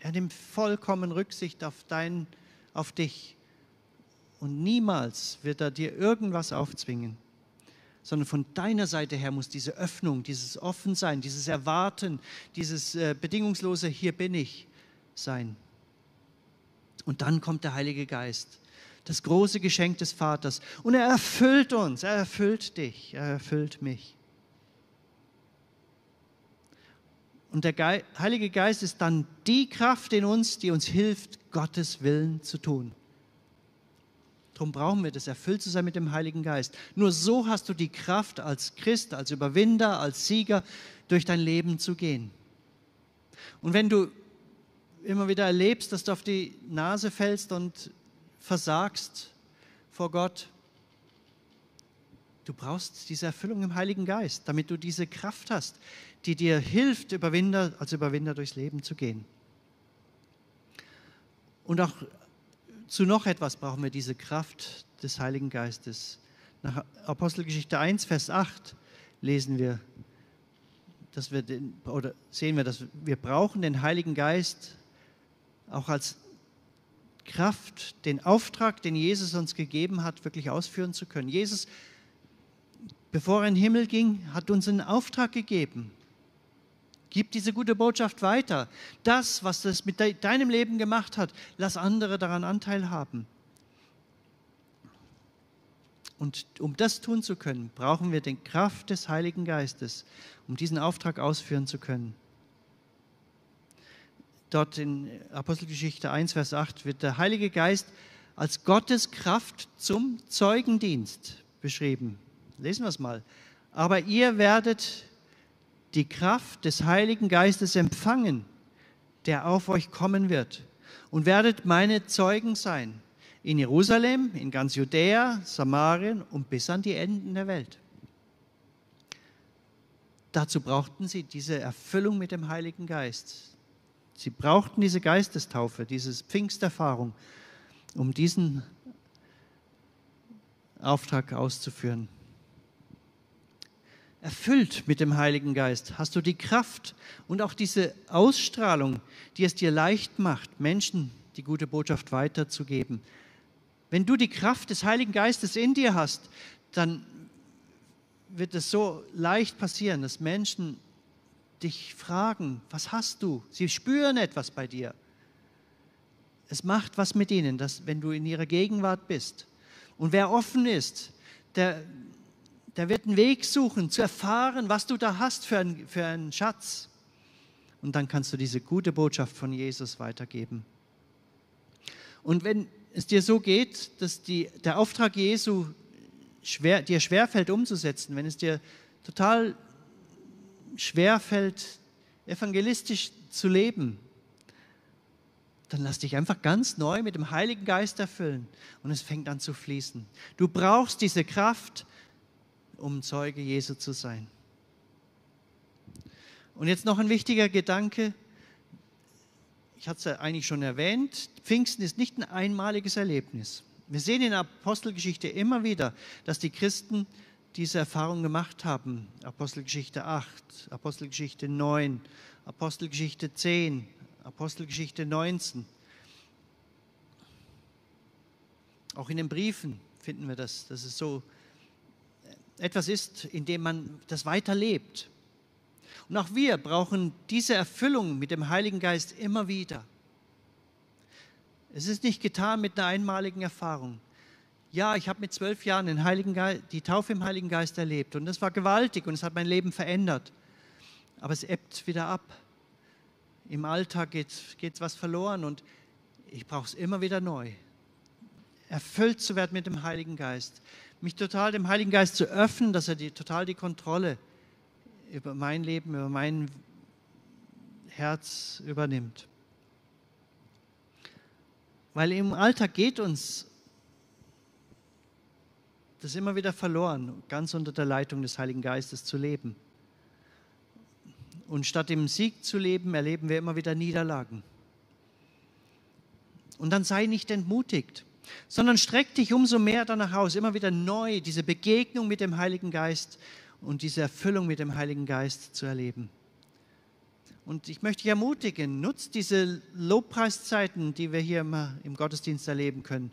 Er nimmt vollkommen Rücksicht auf, dein, auf dich. Und niemals wird er dir irgendwas aufzwingen, sondern von deiner Seite her muss diese Öffnung, dieses Offensein, dieses Erwarten, dieses äh, bedingungslose Hier bin ich sein. Und dann kommt der Heilige Geist, das große Geschenk des Vaters. Und er erfüllt uns, er erfüllt dich, er erfüllt mich. Und der Ge Heilige Geist ist dann die Kraft in uns, die uns hilft, Gottes Willen zu tun. Darum brauchen wir das, erfüllt zu sein mit dem Heiligen Geist. Nur so hast du die Kraft als Christ, als Überwinder, als Sieger durch dein Leben zu gehen. Und wenn du immer wieder erlebst, dass du auf die Nase fällst und versagst vor Gott, du brauchst diese Erfüllung im Heiligen Geist, damit du diese Kraft hast, die dir hilft, Überwinder, als Überwinder durchs Leben zu gehen. Und auch zu noch etwas brauchen wir diese Kraft des Heiligen Geistes. Nach Apostelgeschichte 1, Vers 8 lesen wir, dass wir den, oder sehen wir, dass wir brauchen den Heiligen Geist auch als Kraft, den Auftrag, den Jesus uns gegeben hat, wirklich ausführen zu können. Jesus, bevor er in den Himmel ging, hat uns einen Auftrag gegeben. Gib diese gute Botschaft weiter. Das, was das mit deinem Leben gemacht hat, lass andere daran Anteil haben. Und um das tun zu können, brauchen wir die Kraft des Heiligen Geistes, um diesen Auftrag ausführen zu können. Dort in Apostelgeschichte 1, Vers 8 wird der Heilige Geist als Gottes Kraft zum Zeugendienst beschrieben. Lesen wir es mal. Aber ihr werdet die Kraft des Heiligen Geistes empfangen, der auf euch kommen wird, und werdet meine Zeugen sein in Jerusalem, in ganz Judäa, Samarien und bis an die Enden der Welt. Dazu brauchten sie diese Erfüllung mit dem Heiligen Geist. Sie brauchten diese Geistestaufe, diese Pfingsterfahrung, um diesen Auftrag auszuführen erfüllt mit dem Heiligen Geist, hast du die Kraft und auch diese Ausstrahlung, die es dir leicht macht, Menschen die gute Botschaft weiterzugeben. Wenn du die Kraft des Heiligen Geistes in dir hast, dann wird es so leicht passieren, dass Menschen dich fragen, was hast du? Sie spüren etwas bei dir. Es macht was mit ihnen, dass, wenn du in ihrer Gegenwart bist. Und wer offen ist, der, der wird einen Weg suchen, zu erfahren, was du da hast für, ein, für einen Schatz. Und dann kannst du diese gute Botschaft von Jesus weitergeben. Und wenn es dir so geht, dass die, der Auftrag Jesu schwer, dir schwerfällt umzusetzen, wenn es dir total schwerfällt, evangelistisch zu leben, dann lass dich einfach ganz neu mit dem Heiligen Geist erfüllen und es fängt an zu fließen. Du brauchst diese Kraft, um Zeuge Jesu zu sein. Und jetzt noch ein wichtiger Gedanke. Ich hatte es ja eigentlich schon erwähnt. Pfingsten ist nicht ein einmaliges Erlebnis. Wir sehen in der Apostelgeschichte immer wieder, dass die Christen diese Erfahrung gemacht haben. Apostelgeschichte 8, Apostelgeschichte 9, Apostelgeschichte 10, Apostelgeschichte 19. Auch in den Briefen finden wir das, dass es so etwas ist, in dem man das weiterlebt. Und auch wir brauchen diese Erfüllung mit dem Heiligen Geist immer wieder. Es ist nicht getan mit einer einmaligen Erfahrung. Ja, ich habe mit zwölf Jahren den Heiligen Geist, die Taufe im Heiligen Geist erlebt und das war gewaltig und es hat mein Leben verändert. Aber es ebbt wieder ab. Im Alltag geht, geht was verloren und ich brauche es immer wieder neu. Erfüllt zu werden mit dem Heiligen Geist. Mich total dem Heiligen Geist zu öffnen, dass er die, total die Kontrolle über mein Leben, über mein Herz übernimmt. Weil im Alltag geht uns das immer wieder verloren, ganz unter der Leitung des Heiligen Geistes zu leben. Und statt im Sieg zu leben, erleben wir immer wieder Niederlagen. Und dann sei nicht entmutigt, sondern streck dich umso mehr danach aus, immer wieder neu diese Begegnung mit dem Heiligen Geist und diese Erfüllung mit dem Heiligen Geist zu erleben. Und ich möchte dich ermutigen, nutzt diese Lobpreiszeiten, die wir hier immer im Gottesdienst erleben können,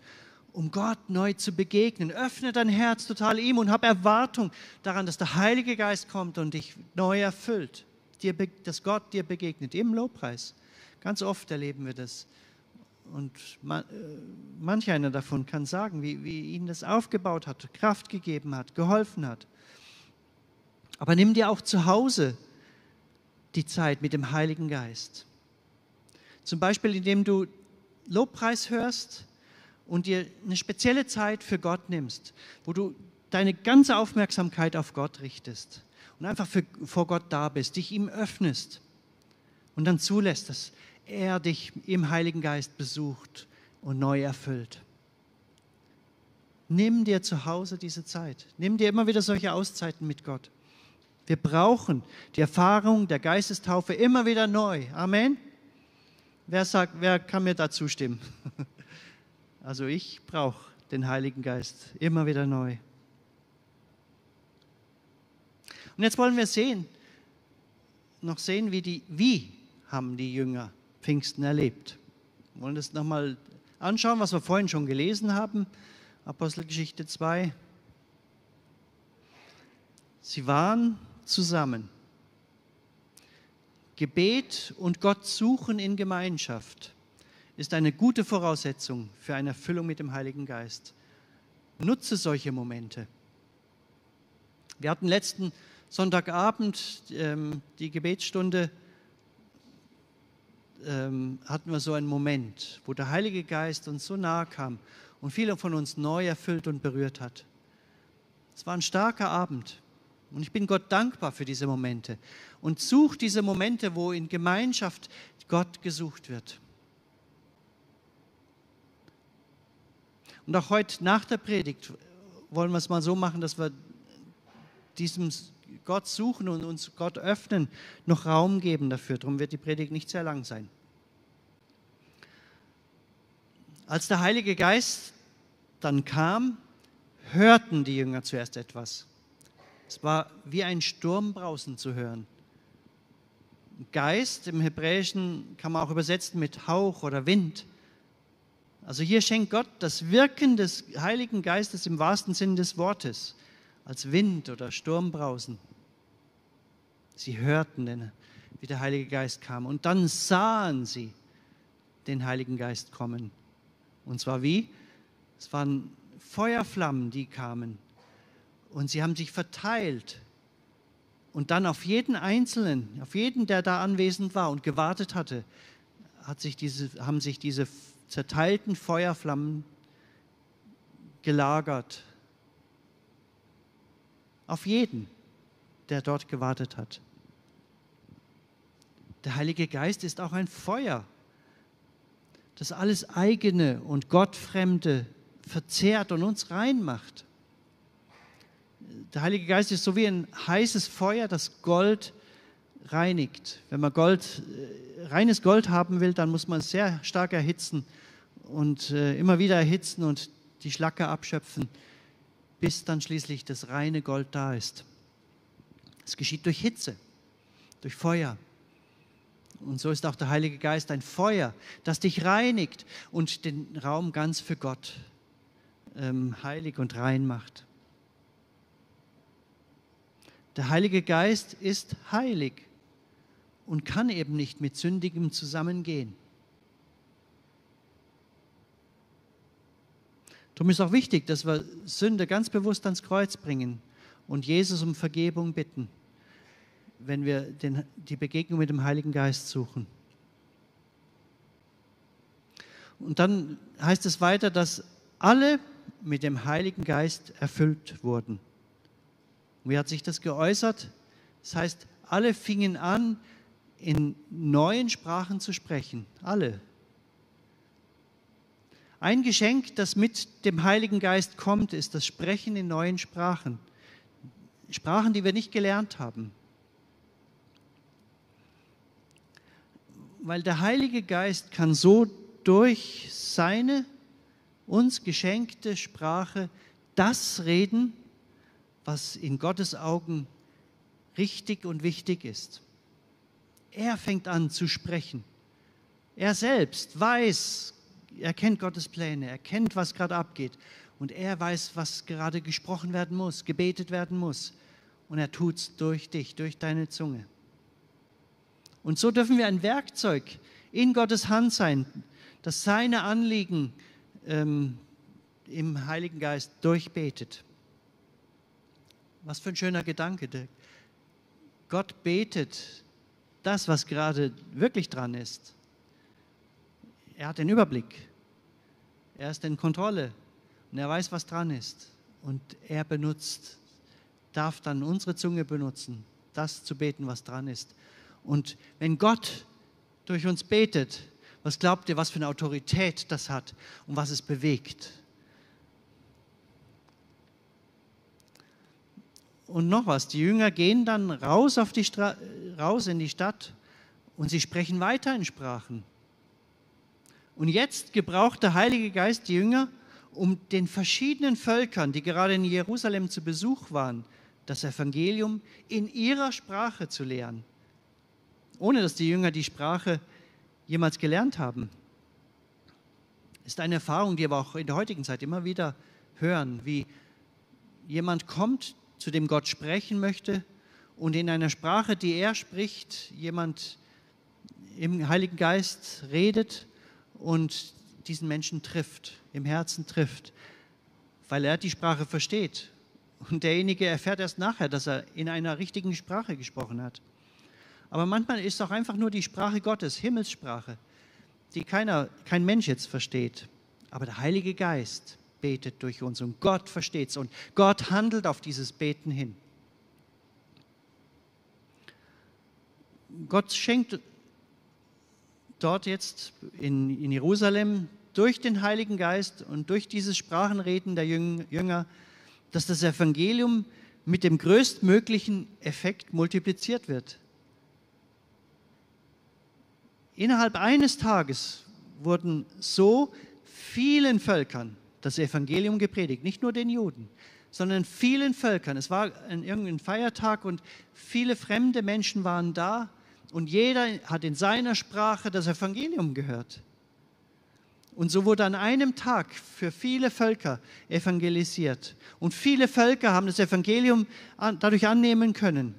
um Gott neu zu begegnen. Öffne dein Herz total ihm und hab Erwartung daran, dass der Heilige Geist kommt und dich neu erfüllt dir, dass Gott dir begegnet, im Lobpreis. Ganz oft erleben wir das. Und man, äh, manch einer davon kann sagen, wie, wie ihn das aufgebaut hat, Kraft gegeben hat, geholfen hat. Aber nimm dir auch zu Hause die Zeit mit dem Heiligen Geist. Zum Beispiel, indem du Lobpreis hörst und dir eine spezielle Zeit für Gott nimmst, wo du deine ganze Aufmerksamkeit auf Gott richtest und einfach für, vor Gott da bist, dich ihm öffnest und dann zulässt, dass er dich im Heiligen Geist besucht und neu erfüllt. Nimm dir zu Hause diese Zeit. Nimm dir immer wieder solche Auszeiten mit Gott. Wir brauchen die Erfahrung der Geistestaufe immer wieder neu. Amen. Wer sagt, wer kann mir da zustimmen? *laughs* Also ich brauche den Heiligen Geist immer wieder neu. Und jetzt wollen wir sehen, noch sehen, wie, die, wie haben die Jünger Pfingsten erlebt. Wir wollen das nochmal anschauen, was wir vorhin schon gelesen haben. Apostelgeschichte 2. Sie waren zusammen. Gebet und Gott suchen in Gemeinschaft ist eine gute Voraussetzung für eine Erfüllung mit dem Heiligen Geist. Nutze solche Momente. Wir hatten letzten Sonntagabend, ähm, die Gebetsstunde, ähm, hatten wir so einen Moment, wo der Heilige Geist uns so nahe kam und viele von uns neu erfüllt und berührt hat. Es war ein starker Abend und ich bin Gott dankbar für diese Momente und suche diese Momente, wo in Gemeinschaft Gott gesucht wird. Und auch heute nach der Predigt wollen wir es mal so machen, dass wir diesem Gott suchen und uns Gott öffnen, noch Raum geben dafür. Darum wird die Predigt nicht sehr lang sein. Als der Heilige Geist dann kam, hörten die Jünger zuerst etwas. Es war wie ein Sturmbrausen zu hören. Geist im Hebräischen kann man auch übersetzen mit Hauch oder Wind. Also hier schenkt Gott das Wirken des Heiligen Geistes im wahrsten Sinn des Wortes als Wind oder Sturmbrausen. Sie hörten, wie der Heilige Geist kam. Und dann sahen sie den Heiligen Geist kommen. Und zwar wie? Es waren Feuerflammen, die kamen. Und sie haben sich verteilt. Und dann auf jeden Einzelnen, auf jeden, der da anwesend war und gewartet hatte, hat sich diese, haben sich diese zerteilten Feuerflammen gelagert. Auf jeden, der dort gewartet hat. Der Heilige Geist ist auch ein Feuer, das alles eigene und Gottfremde verzehrt und uns reinmacht. Der Heilige Geist ist so wie ein heißes Feuer, das Gold reinigt. Wenn man Gold, äh, reines Gold haben will, dann muss man es sehr stark erhitzen und äh, immer wieder erhitzen und die Schlacke abschöpfen, bis dann schließlich das reine Gold da ist. Es geschieht durch Hitze, durch Feuer. Und so ist auch der Heilige Geist ein Feuer, das dich reinigt und den Raum ganz für Gott ähm, heilig und rein macht. Der Heilige Geist ist heilig und kann eben nicht mit Sündigem zusammengehen. Darum ist auch wichtig, dass wir Sünde ganz bewusst ans Kreuz bringen und Jesus um Vergebung bitten, wenn wir den, die Begegnung mit dem Heiligen Geist suchen. Und dann heißt es weiter, dass alle mit dem Heiligen Geist erfüllt wurden. Wie hat sich das geäußert? Das heißt, alle fingen an, in neuen Sprachen zu sprechen. Alle. Ein Geschenk, das mit dem Heiligen Geist kommt, ist das Sprechen in neuen Sprachen. Sprachen, die wir nicht gelernt haben. Weil der Heilige Geist kann so durch seine uns geschenkte Sprache das reden, was in Gottes Augen richtig und wichtig ist. Er fängt an zu sprechen. Er selbst weiß, er kennt Gottes Pläne, er kennt, was gerade abgeht und er weiß, was gerade gesprochen werden muss, gebetet werden muss. Und er tut es durch dich, durch deine Zunge. Und so dürfen wir ein Werkzeug in Gottes Hand sein, das seine Anliegen ähm, im Heiligen Geist durchbetet. Was für ein schöner Gedanke. Gott betet das, was gerade wirklich dran ist. Er hat den Überblick. Er ist in Kontrolle und er weiß, was dran ist. Und er benutzt, darf dann unsere Zunge benutzen, das zu beten, was dran ist. Und wenn Gott durch uns betet, was glaubt ihr, was für eine Autorität das hat und was es bewegt? Und noch was, die Jünger gehen dann raus, auf die raus in die Stadt und sie sprechen weiter in Sprachen. Und jetzt gebraucht der Heilige Geist die Jünger, um den verschiedenen Völkern, die gerade in Jerusalem zu Besuch waren, das Evangelium in ihrer Sprache zu lehren, ohne dass die Jünger die Sprache jemals gelernt haben. Ist eine Erfahrung, die wir auch in der heutigen Zeit immer wieder hören, wie jemand kommt, zu dem Gott sprechen möchte und in einer Sprache, die er spricht, jemand im Heiligen Geist redet und diesen Menschen trifft, im Herzen trifft, weil er die Sprache versteht. Und derjenige erfährt erst nachher, dass er in einer richtigen Sprache gesprochen hat. Aber manchmal ist es auch einfach nur die Sprache Gottes, Himmelssprache, die keiner, kein Mensch jetzt versteht. Aber der Heilige Geist betet durch uns und Gott versteht es und Gott handelt auf dieses Beten hin. Gott schenkt dort jetzt in, in Jerusalem durch den Heiligen Geist und durch dieses Sprachenreden der Jünger, dass das Evangelium mit dem größtmöglichen Effekt multipliziert wird. Innerhalb eines Tages wurden so vielen Völkern das Evangelium gepredigt, nicht nur den Juden, sondern vielen Völkern. Es war ein, irgendein Feiertag und viele fremde Menschen waren da und jeder hat in seiner Sprache das Evangelium gehört. Und so wurde an einem Tag für viele Völker evangelisiert. Und viele Völker haben das Evangelium dadurch annehmen können.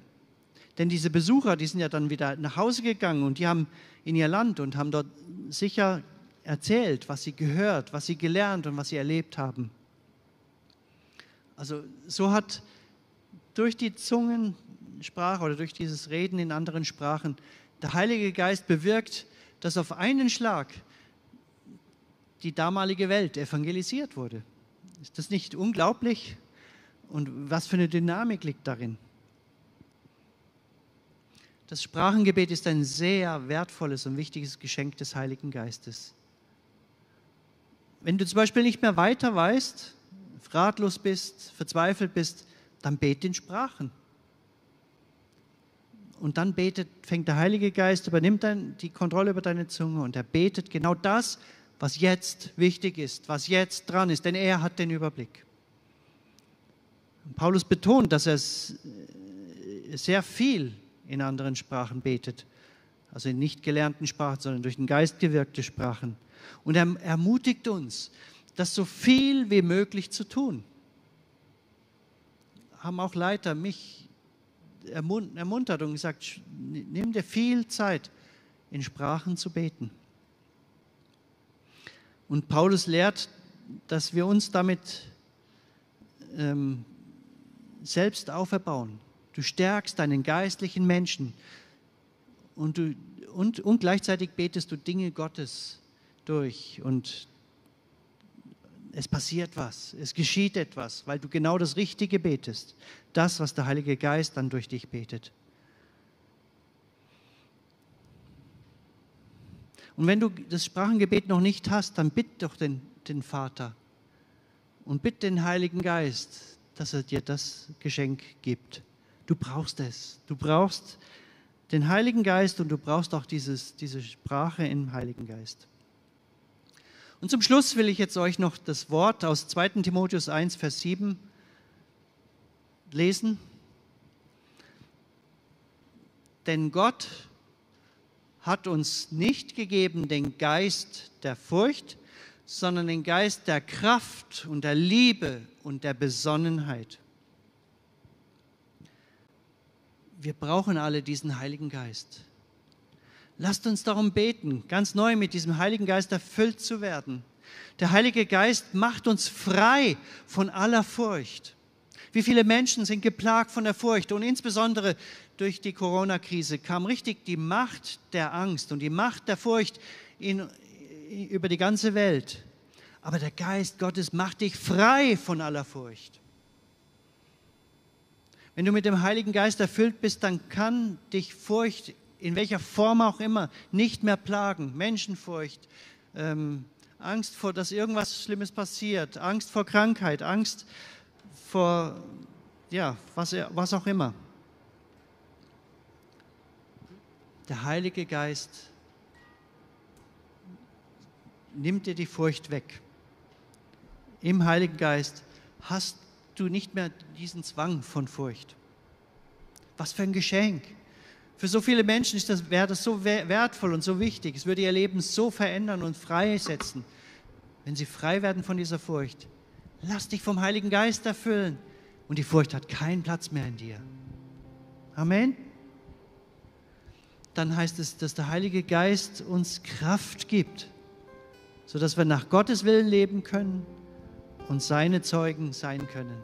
Denn diese Besucher, die sind ja dann wieder nach Hause gegangen und die haben in ihr Land und haben dort sicher erzählt, was sie gehört, was sie gelernt und was sie erlebt haben. Also so hat durch die Zungensprache oder durch dieses Reden in anderen Sprachen der Heilige Geist bewirkt, dass auf einen Schlag die damalige Welt evangelisiert wurde. Ist das nicht unglaublich? Und was für eine Dynamik liegt darin? Das Sprachengebet ist ein sehr wertvolles und wichtiges Geschenk des Heiligen Geistes. Wenn du zum Beispiel nicht mehr weiter weißt, ratlos bist, verzweifelt bist, dann bete in Sprachen. Und dann betet, fängt der Heilige Geist, übernimmt dann die Kontrolle über deine Zunge und er betet genau das, was jetzt wichtig ist, was jetzt dran ist, denn er hat den Überblick. Paulus betont, dass er sehr viel in anderen Sprachen betet, also in nicht gelernten Sprachen, sondern durch den Geist gewirkte Sprachen. Und er ermutigt uns, das so viel wie möglich zu tun. Haben auch Leiter mich ermuntert und gesagt, nimm dir viel Zeit, in Sprachen zu beten. Und Paulus lehrt, dass wir uns damit ähm, selbst auferbauen. Du stärkst deinen geistlichen Menschen und, du, und, und gleichzeitig betest du Dinge Gottes durch und es passiert was, es geschieht etwas, weil du genau das Richtige betest. Das, was der Heilige Geist dann durch dich betet. Und wenn du das Sprachengebet noch nicht hast, dann bitt doch den, den Vater und bitt den Heiligen Geist, dass er dir das Geschenk gibt. Du brauchst es. Du brauchst den Heiligen Geist und du brauchst auch dieses, diese Sprache im Heiligen Geist. Und zum Schluss will ich jetzt euch noch das Wort aus 2 Timotheus 1, Vers 7 lesen. Denn Gott hat uns nicht gegeben den Geist der Furcht, sondern den Geist der Kraft und der Liebe und der Besonnenheit. Wir brauchen alle diesen Heiligen Geist. Lasst uns darum beten, ganz neu mit diesem Heiligen Geist erfüllt zu werden. Der Heilige Geist macht uns frei von aller Furcht. Wie viele Menschen sind geplagt von der Furcht und insbesondere durch die Corona-Krise kam richtig die Macht der Angst und die Macht der Furcht in, über die ganze Welt. Aber der Geist Gottes macht dich frei von aller Furcht. Wenn du mit dem Heiligen Geist erfüllt bist, dann kann dich Furcht in welcher Form auch immer nicht mehr plagen. Menschenfurcht, ähm, Angst vor, dass irgendwas Schlimmes passiert, Angst vor Krankheit, Angst vor, ja, was, was auch immer. Der Heilige Geist nimmt dir die Furcht weg. Im Heiligen Geist hast du nicht mehr diesen Zwang von Furcht. Was für ein Geschenk. Für so viele Menschen ist das, wäre das so wertvoll und so wichtig. Es würde ihr Leben so verändern und freisetzen, wenn sie frei werden von dieser Furcht. Lass dich vom Heiligen Geist erfüllen und die Furcht hat keinen Platz mehr in dir. Amen dann heißt es, dass der Heilige Geist uns Kraft gibt, sodass wir nach Gottes Willen leben können und seine Zeugen sein können.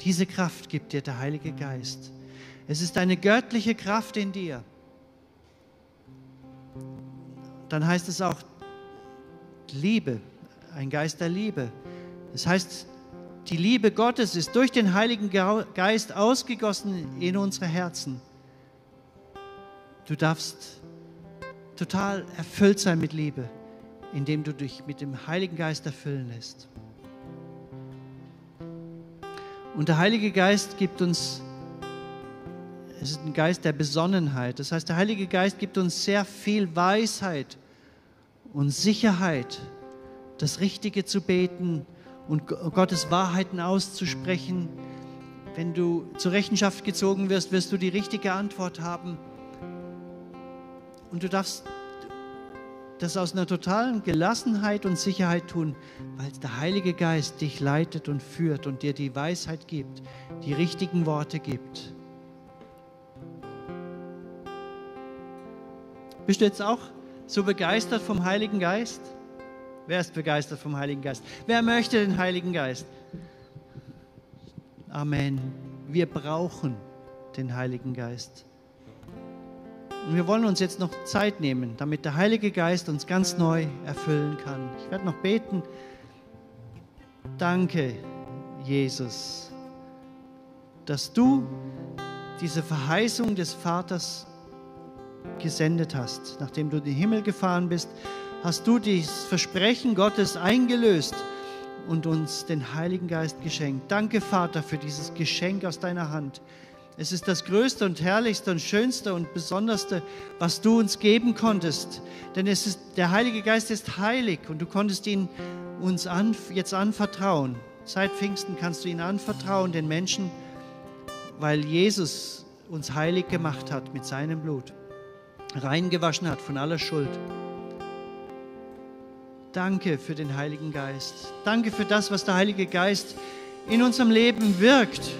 Diese Kraft gibt dir der Heilige Geist. Es ist eine göttliche Kraft in dir. Dann heißt es auch Liebe, ein Geist der Liebe. Das heißt, die Liebe Gottes ist durch den Heiligen Geist ausgegossen in unsere Herzen. Du darfst total erfüllt sein mit Liebe, indem du dich mit dem Heiligen Geist erfüllen lässt. Und der Heilige Geist gibt uns, es ist ein Geist der Besonnenheit. Das heißt, der Heilige Geist gibt uns sehr viel Weisheit und Sicherheit, das Richtige zu beten und Gottes Wahrheiten auszusprechen. Wenn du zur Rechenschaft gezogen wirst, wirst du die richtige Antwort haben. Und du darfst das aus einer totalen Gelassenheit und Sicherheit tun, weil der Heilige Geist dich leitet und führt und dir die Weisheit gibt, die richtigen Worte gibt. Bist du jetzt auch so begeistert vom Heiligen Geist? Wer ist begeistert vom Heiligen Geist? Wer möchte den Heiligen Geist? Amen. Wir brauchen den Heiligen Geist. Und wir wollen uns jetzt noch Zeit nehmen, damit der Heilige Geist uns ganz neu erfüllen kann. Ich werde noch beten. Danke, Jesus, dass du diese Verheißung des Vaters gesendet hast. Nachdem du in den Himmel gefahren bist, hast du das Versprechen Gottes eingelöst und uns den Heiligen Geist geschenkt. Danke, Vater, für dieses Geschenk aus deiner Hand. Es ist das Größte und Herrlichste und Schönste und Besonderste, was du uns geben konntest. Denn es ist, der Heilige Geist ist heilig und du konntest ihn uns an, jetzt anvertrauen. Seit Pfingsten kannst du ihn anvertrauen, den Menschen, weil Jesus uns heilig gemacht hat mit seinem Blut, reingewaschen hat von aller Schuld. Danke für den Heiligen Geist. Danke für das, was der Heilige Geist in unserem Leben wirkt.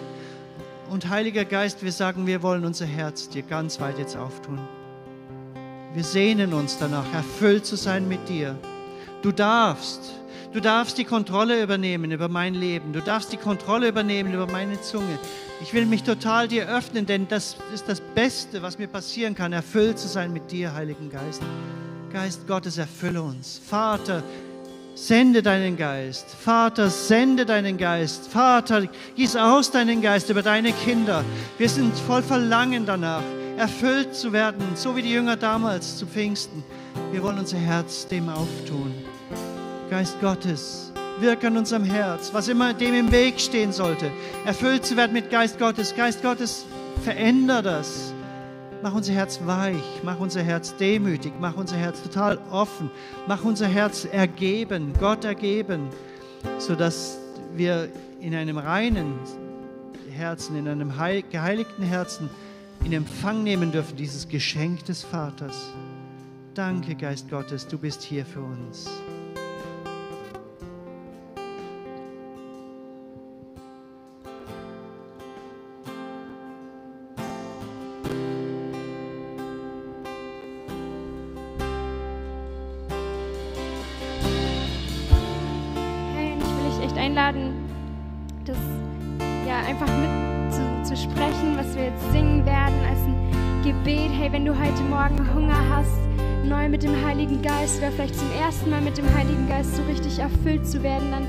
Und Heiliger Geist, wir sagen, wir wollen unser Herz dir ganz weit jetzt auftun. Wir sehnen uns danach, erfüllt zu sein mit dir. Du darfst, du darfst die Kontrolle übernehmen über mein Leben. Du darfst die Kontrolle übernehmen über meine Zunge. Ich will mich total dir öffnen, denn das ist das Beste, was mir passieren kann, erfüllt zu sein mit dir, Heiligen Geist. Geist Gottes, erfülle uns. Vater, Sende deinen Geist. Vater, sende deinen Geist. Vater, gieß aus deinen Geist über deine Kinder. Wir sind voll Verlangen danach, erfüllt zu werden, so wie die Jünger damals zu Pfingsten. Wir wollen unser Herz dem auftun. Geist Gottes, wirk an unserem Herz, was immer dem im Weg stehen sollte. Erfüllt zu werden mit Geist Gottes. Geist Gottes, veränder das. Mach unser Herz weich, mach unser Herz demütig, mach unser Herz total offen, mach unser Herz ergeben, Gott ergeben, sodass wir in einem reinen Herzen, in einem geheiligten Herzen in Empfang nehmen dürfen, dieses Geschenk des Vaters. Danke, Geist Gottes, du bist hier für uns. Mit dem Heiligen Geist oder vielleicht zum ersten Mal mit dem Heiligen Geist so richtig erfüllt zu werden, dann,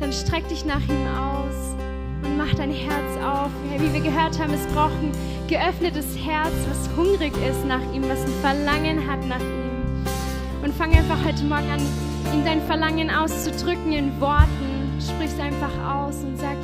dann streck dich nach ihm aus und mach dein Herz auf. Wie wir gehört haben, es braucht ein geöffnetes Herz, was hungrig ist nach ihm, was ein Verlangen hat nach ihm. Und fang einfach heute Morgen an, ihm dein Verlangen auszudrücken in Worten. Sprich es einfach aus und sag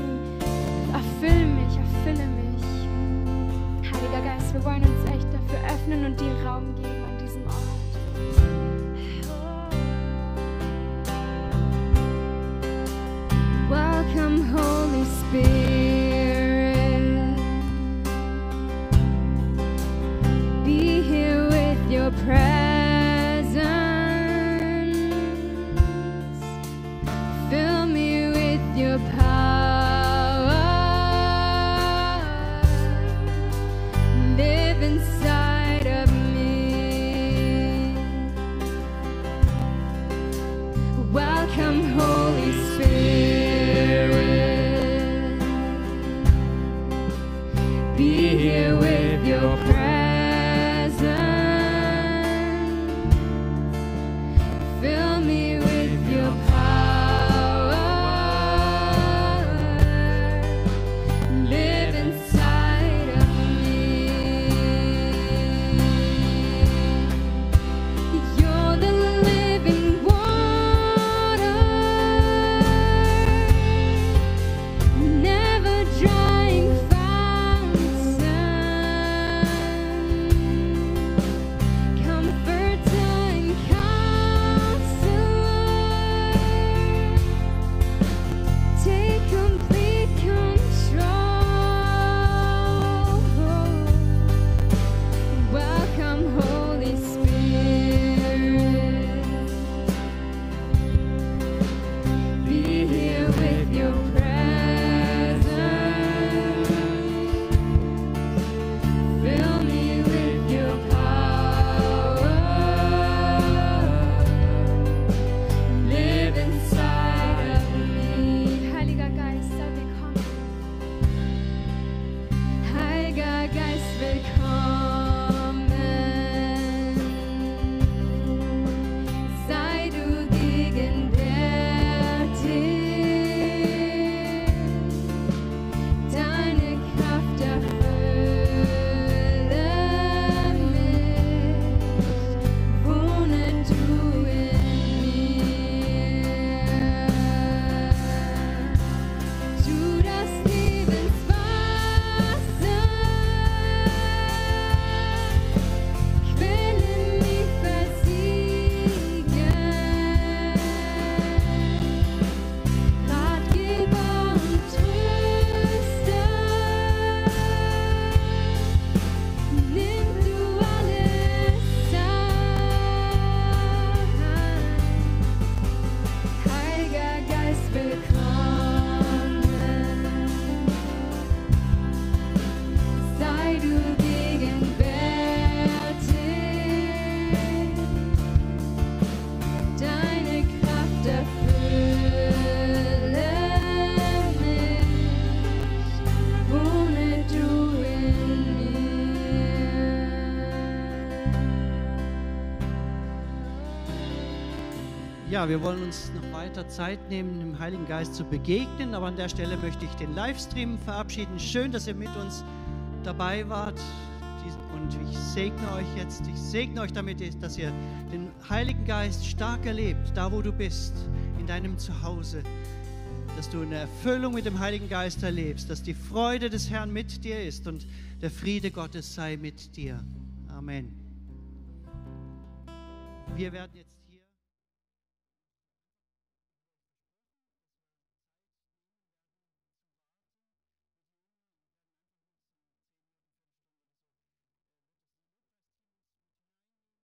Ja, wir wollen uns noch weiter Zeit nehmen, dem Heiligen Geist zu begegnen, aber an der Stelle möchte ich den Livestream verabschieden. Schön, dass ihr mit uns dabei wart. Und ich segne euch jetzt, ich segne euch damit, dass ihr den Heiligen Geist stark erlebt, da wo du bist, in deinem Zuhause. Dass du eine Erfüllung mit dem Heiligen Geist erlebst, dass die Freude des Herrn mit dir ist und der Friede Gottes sei mit dir. Amen. Wir werden jetzt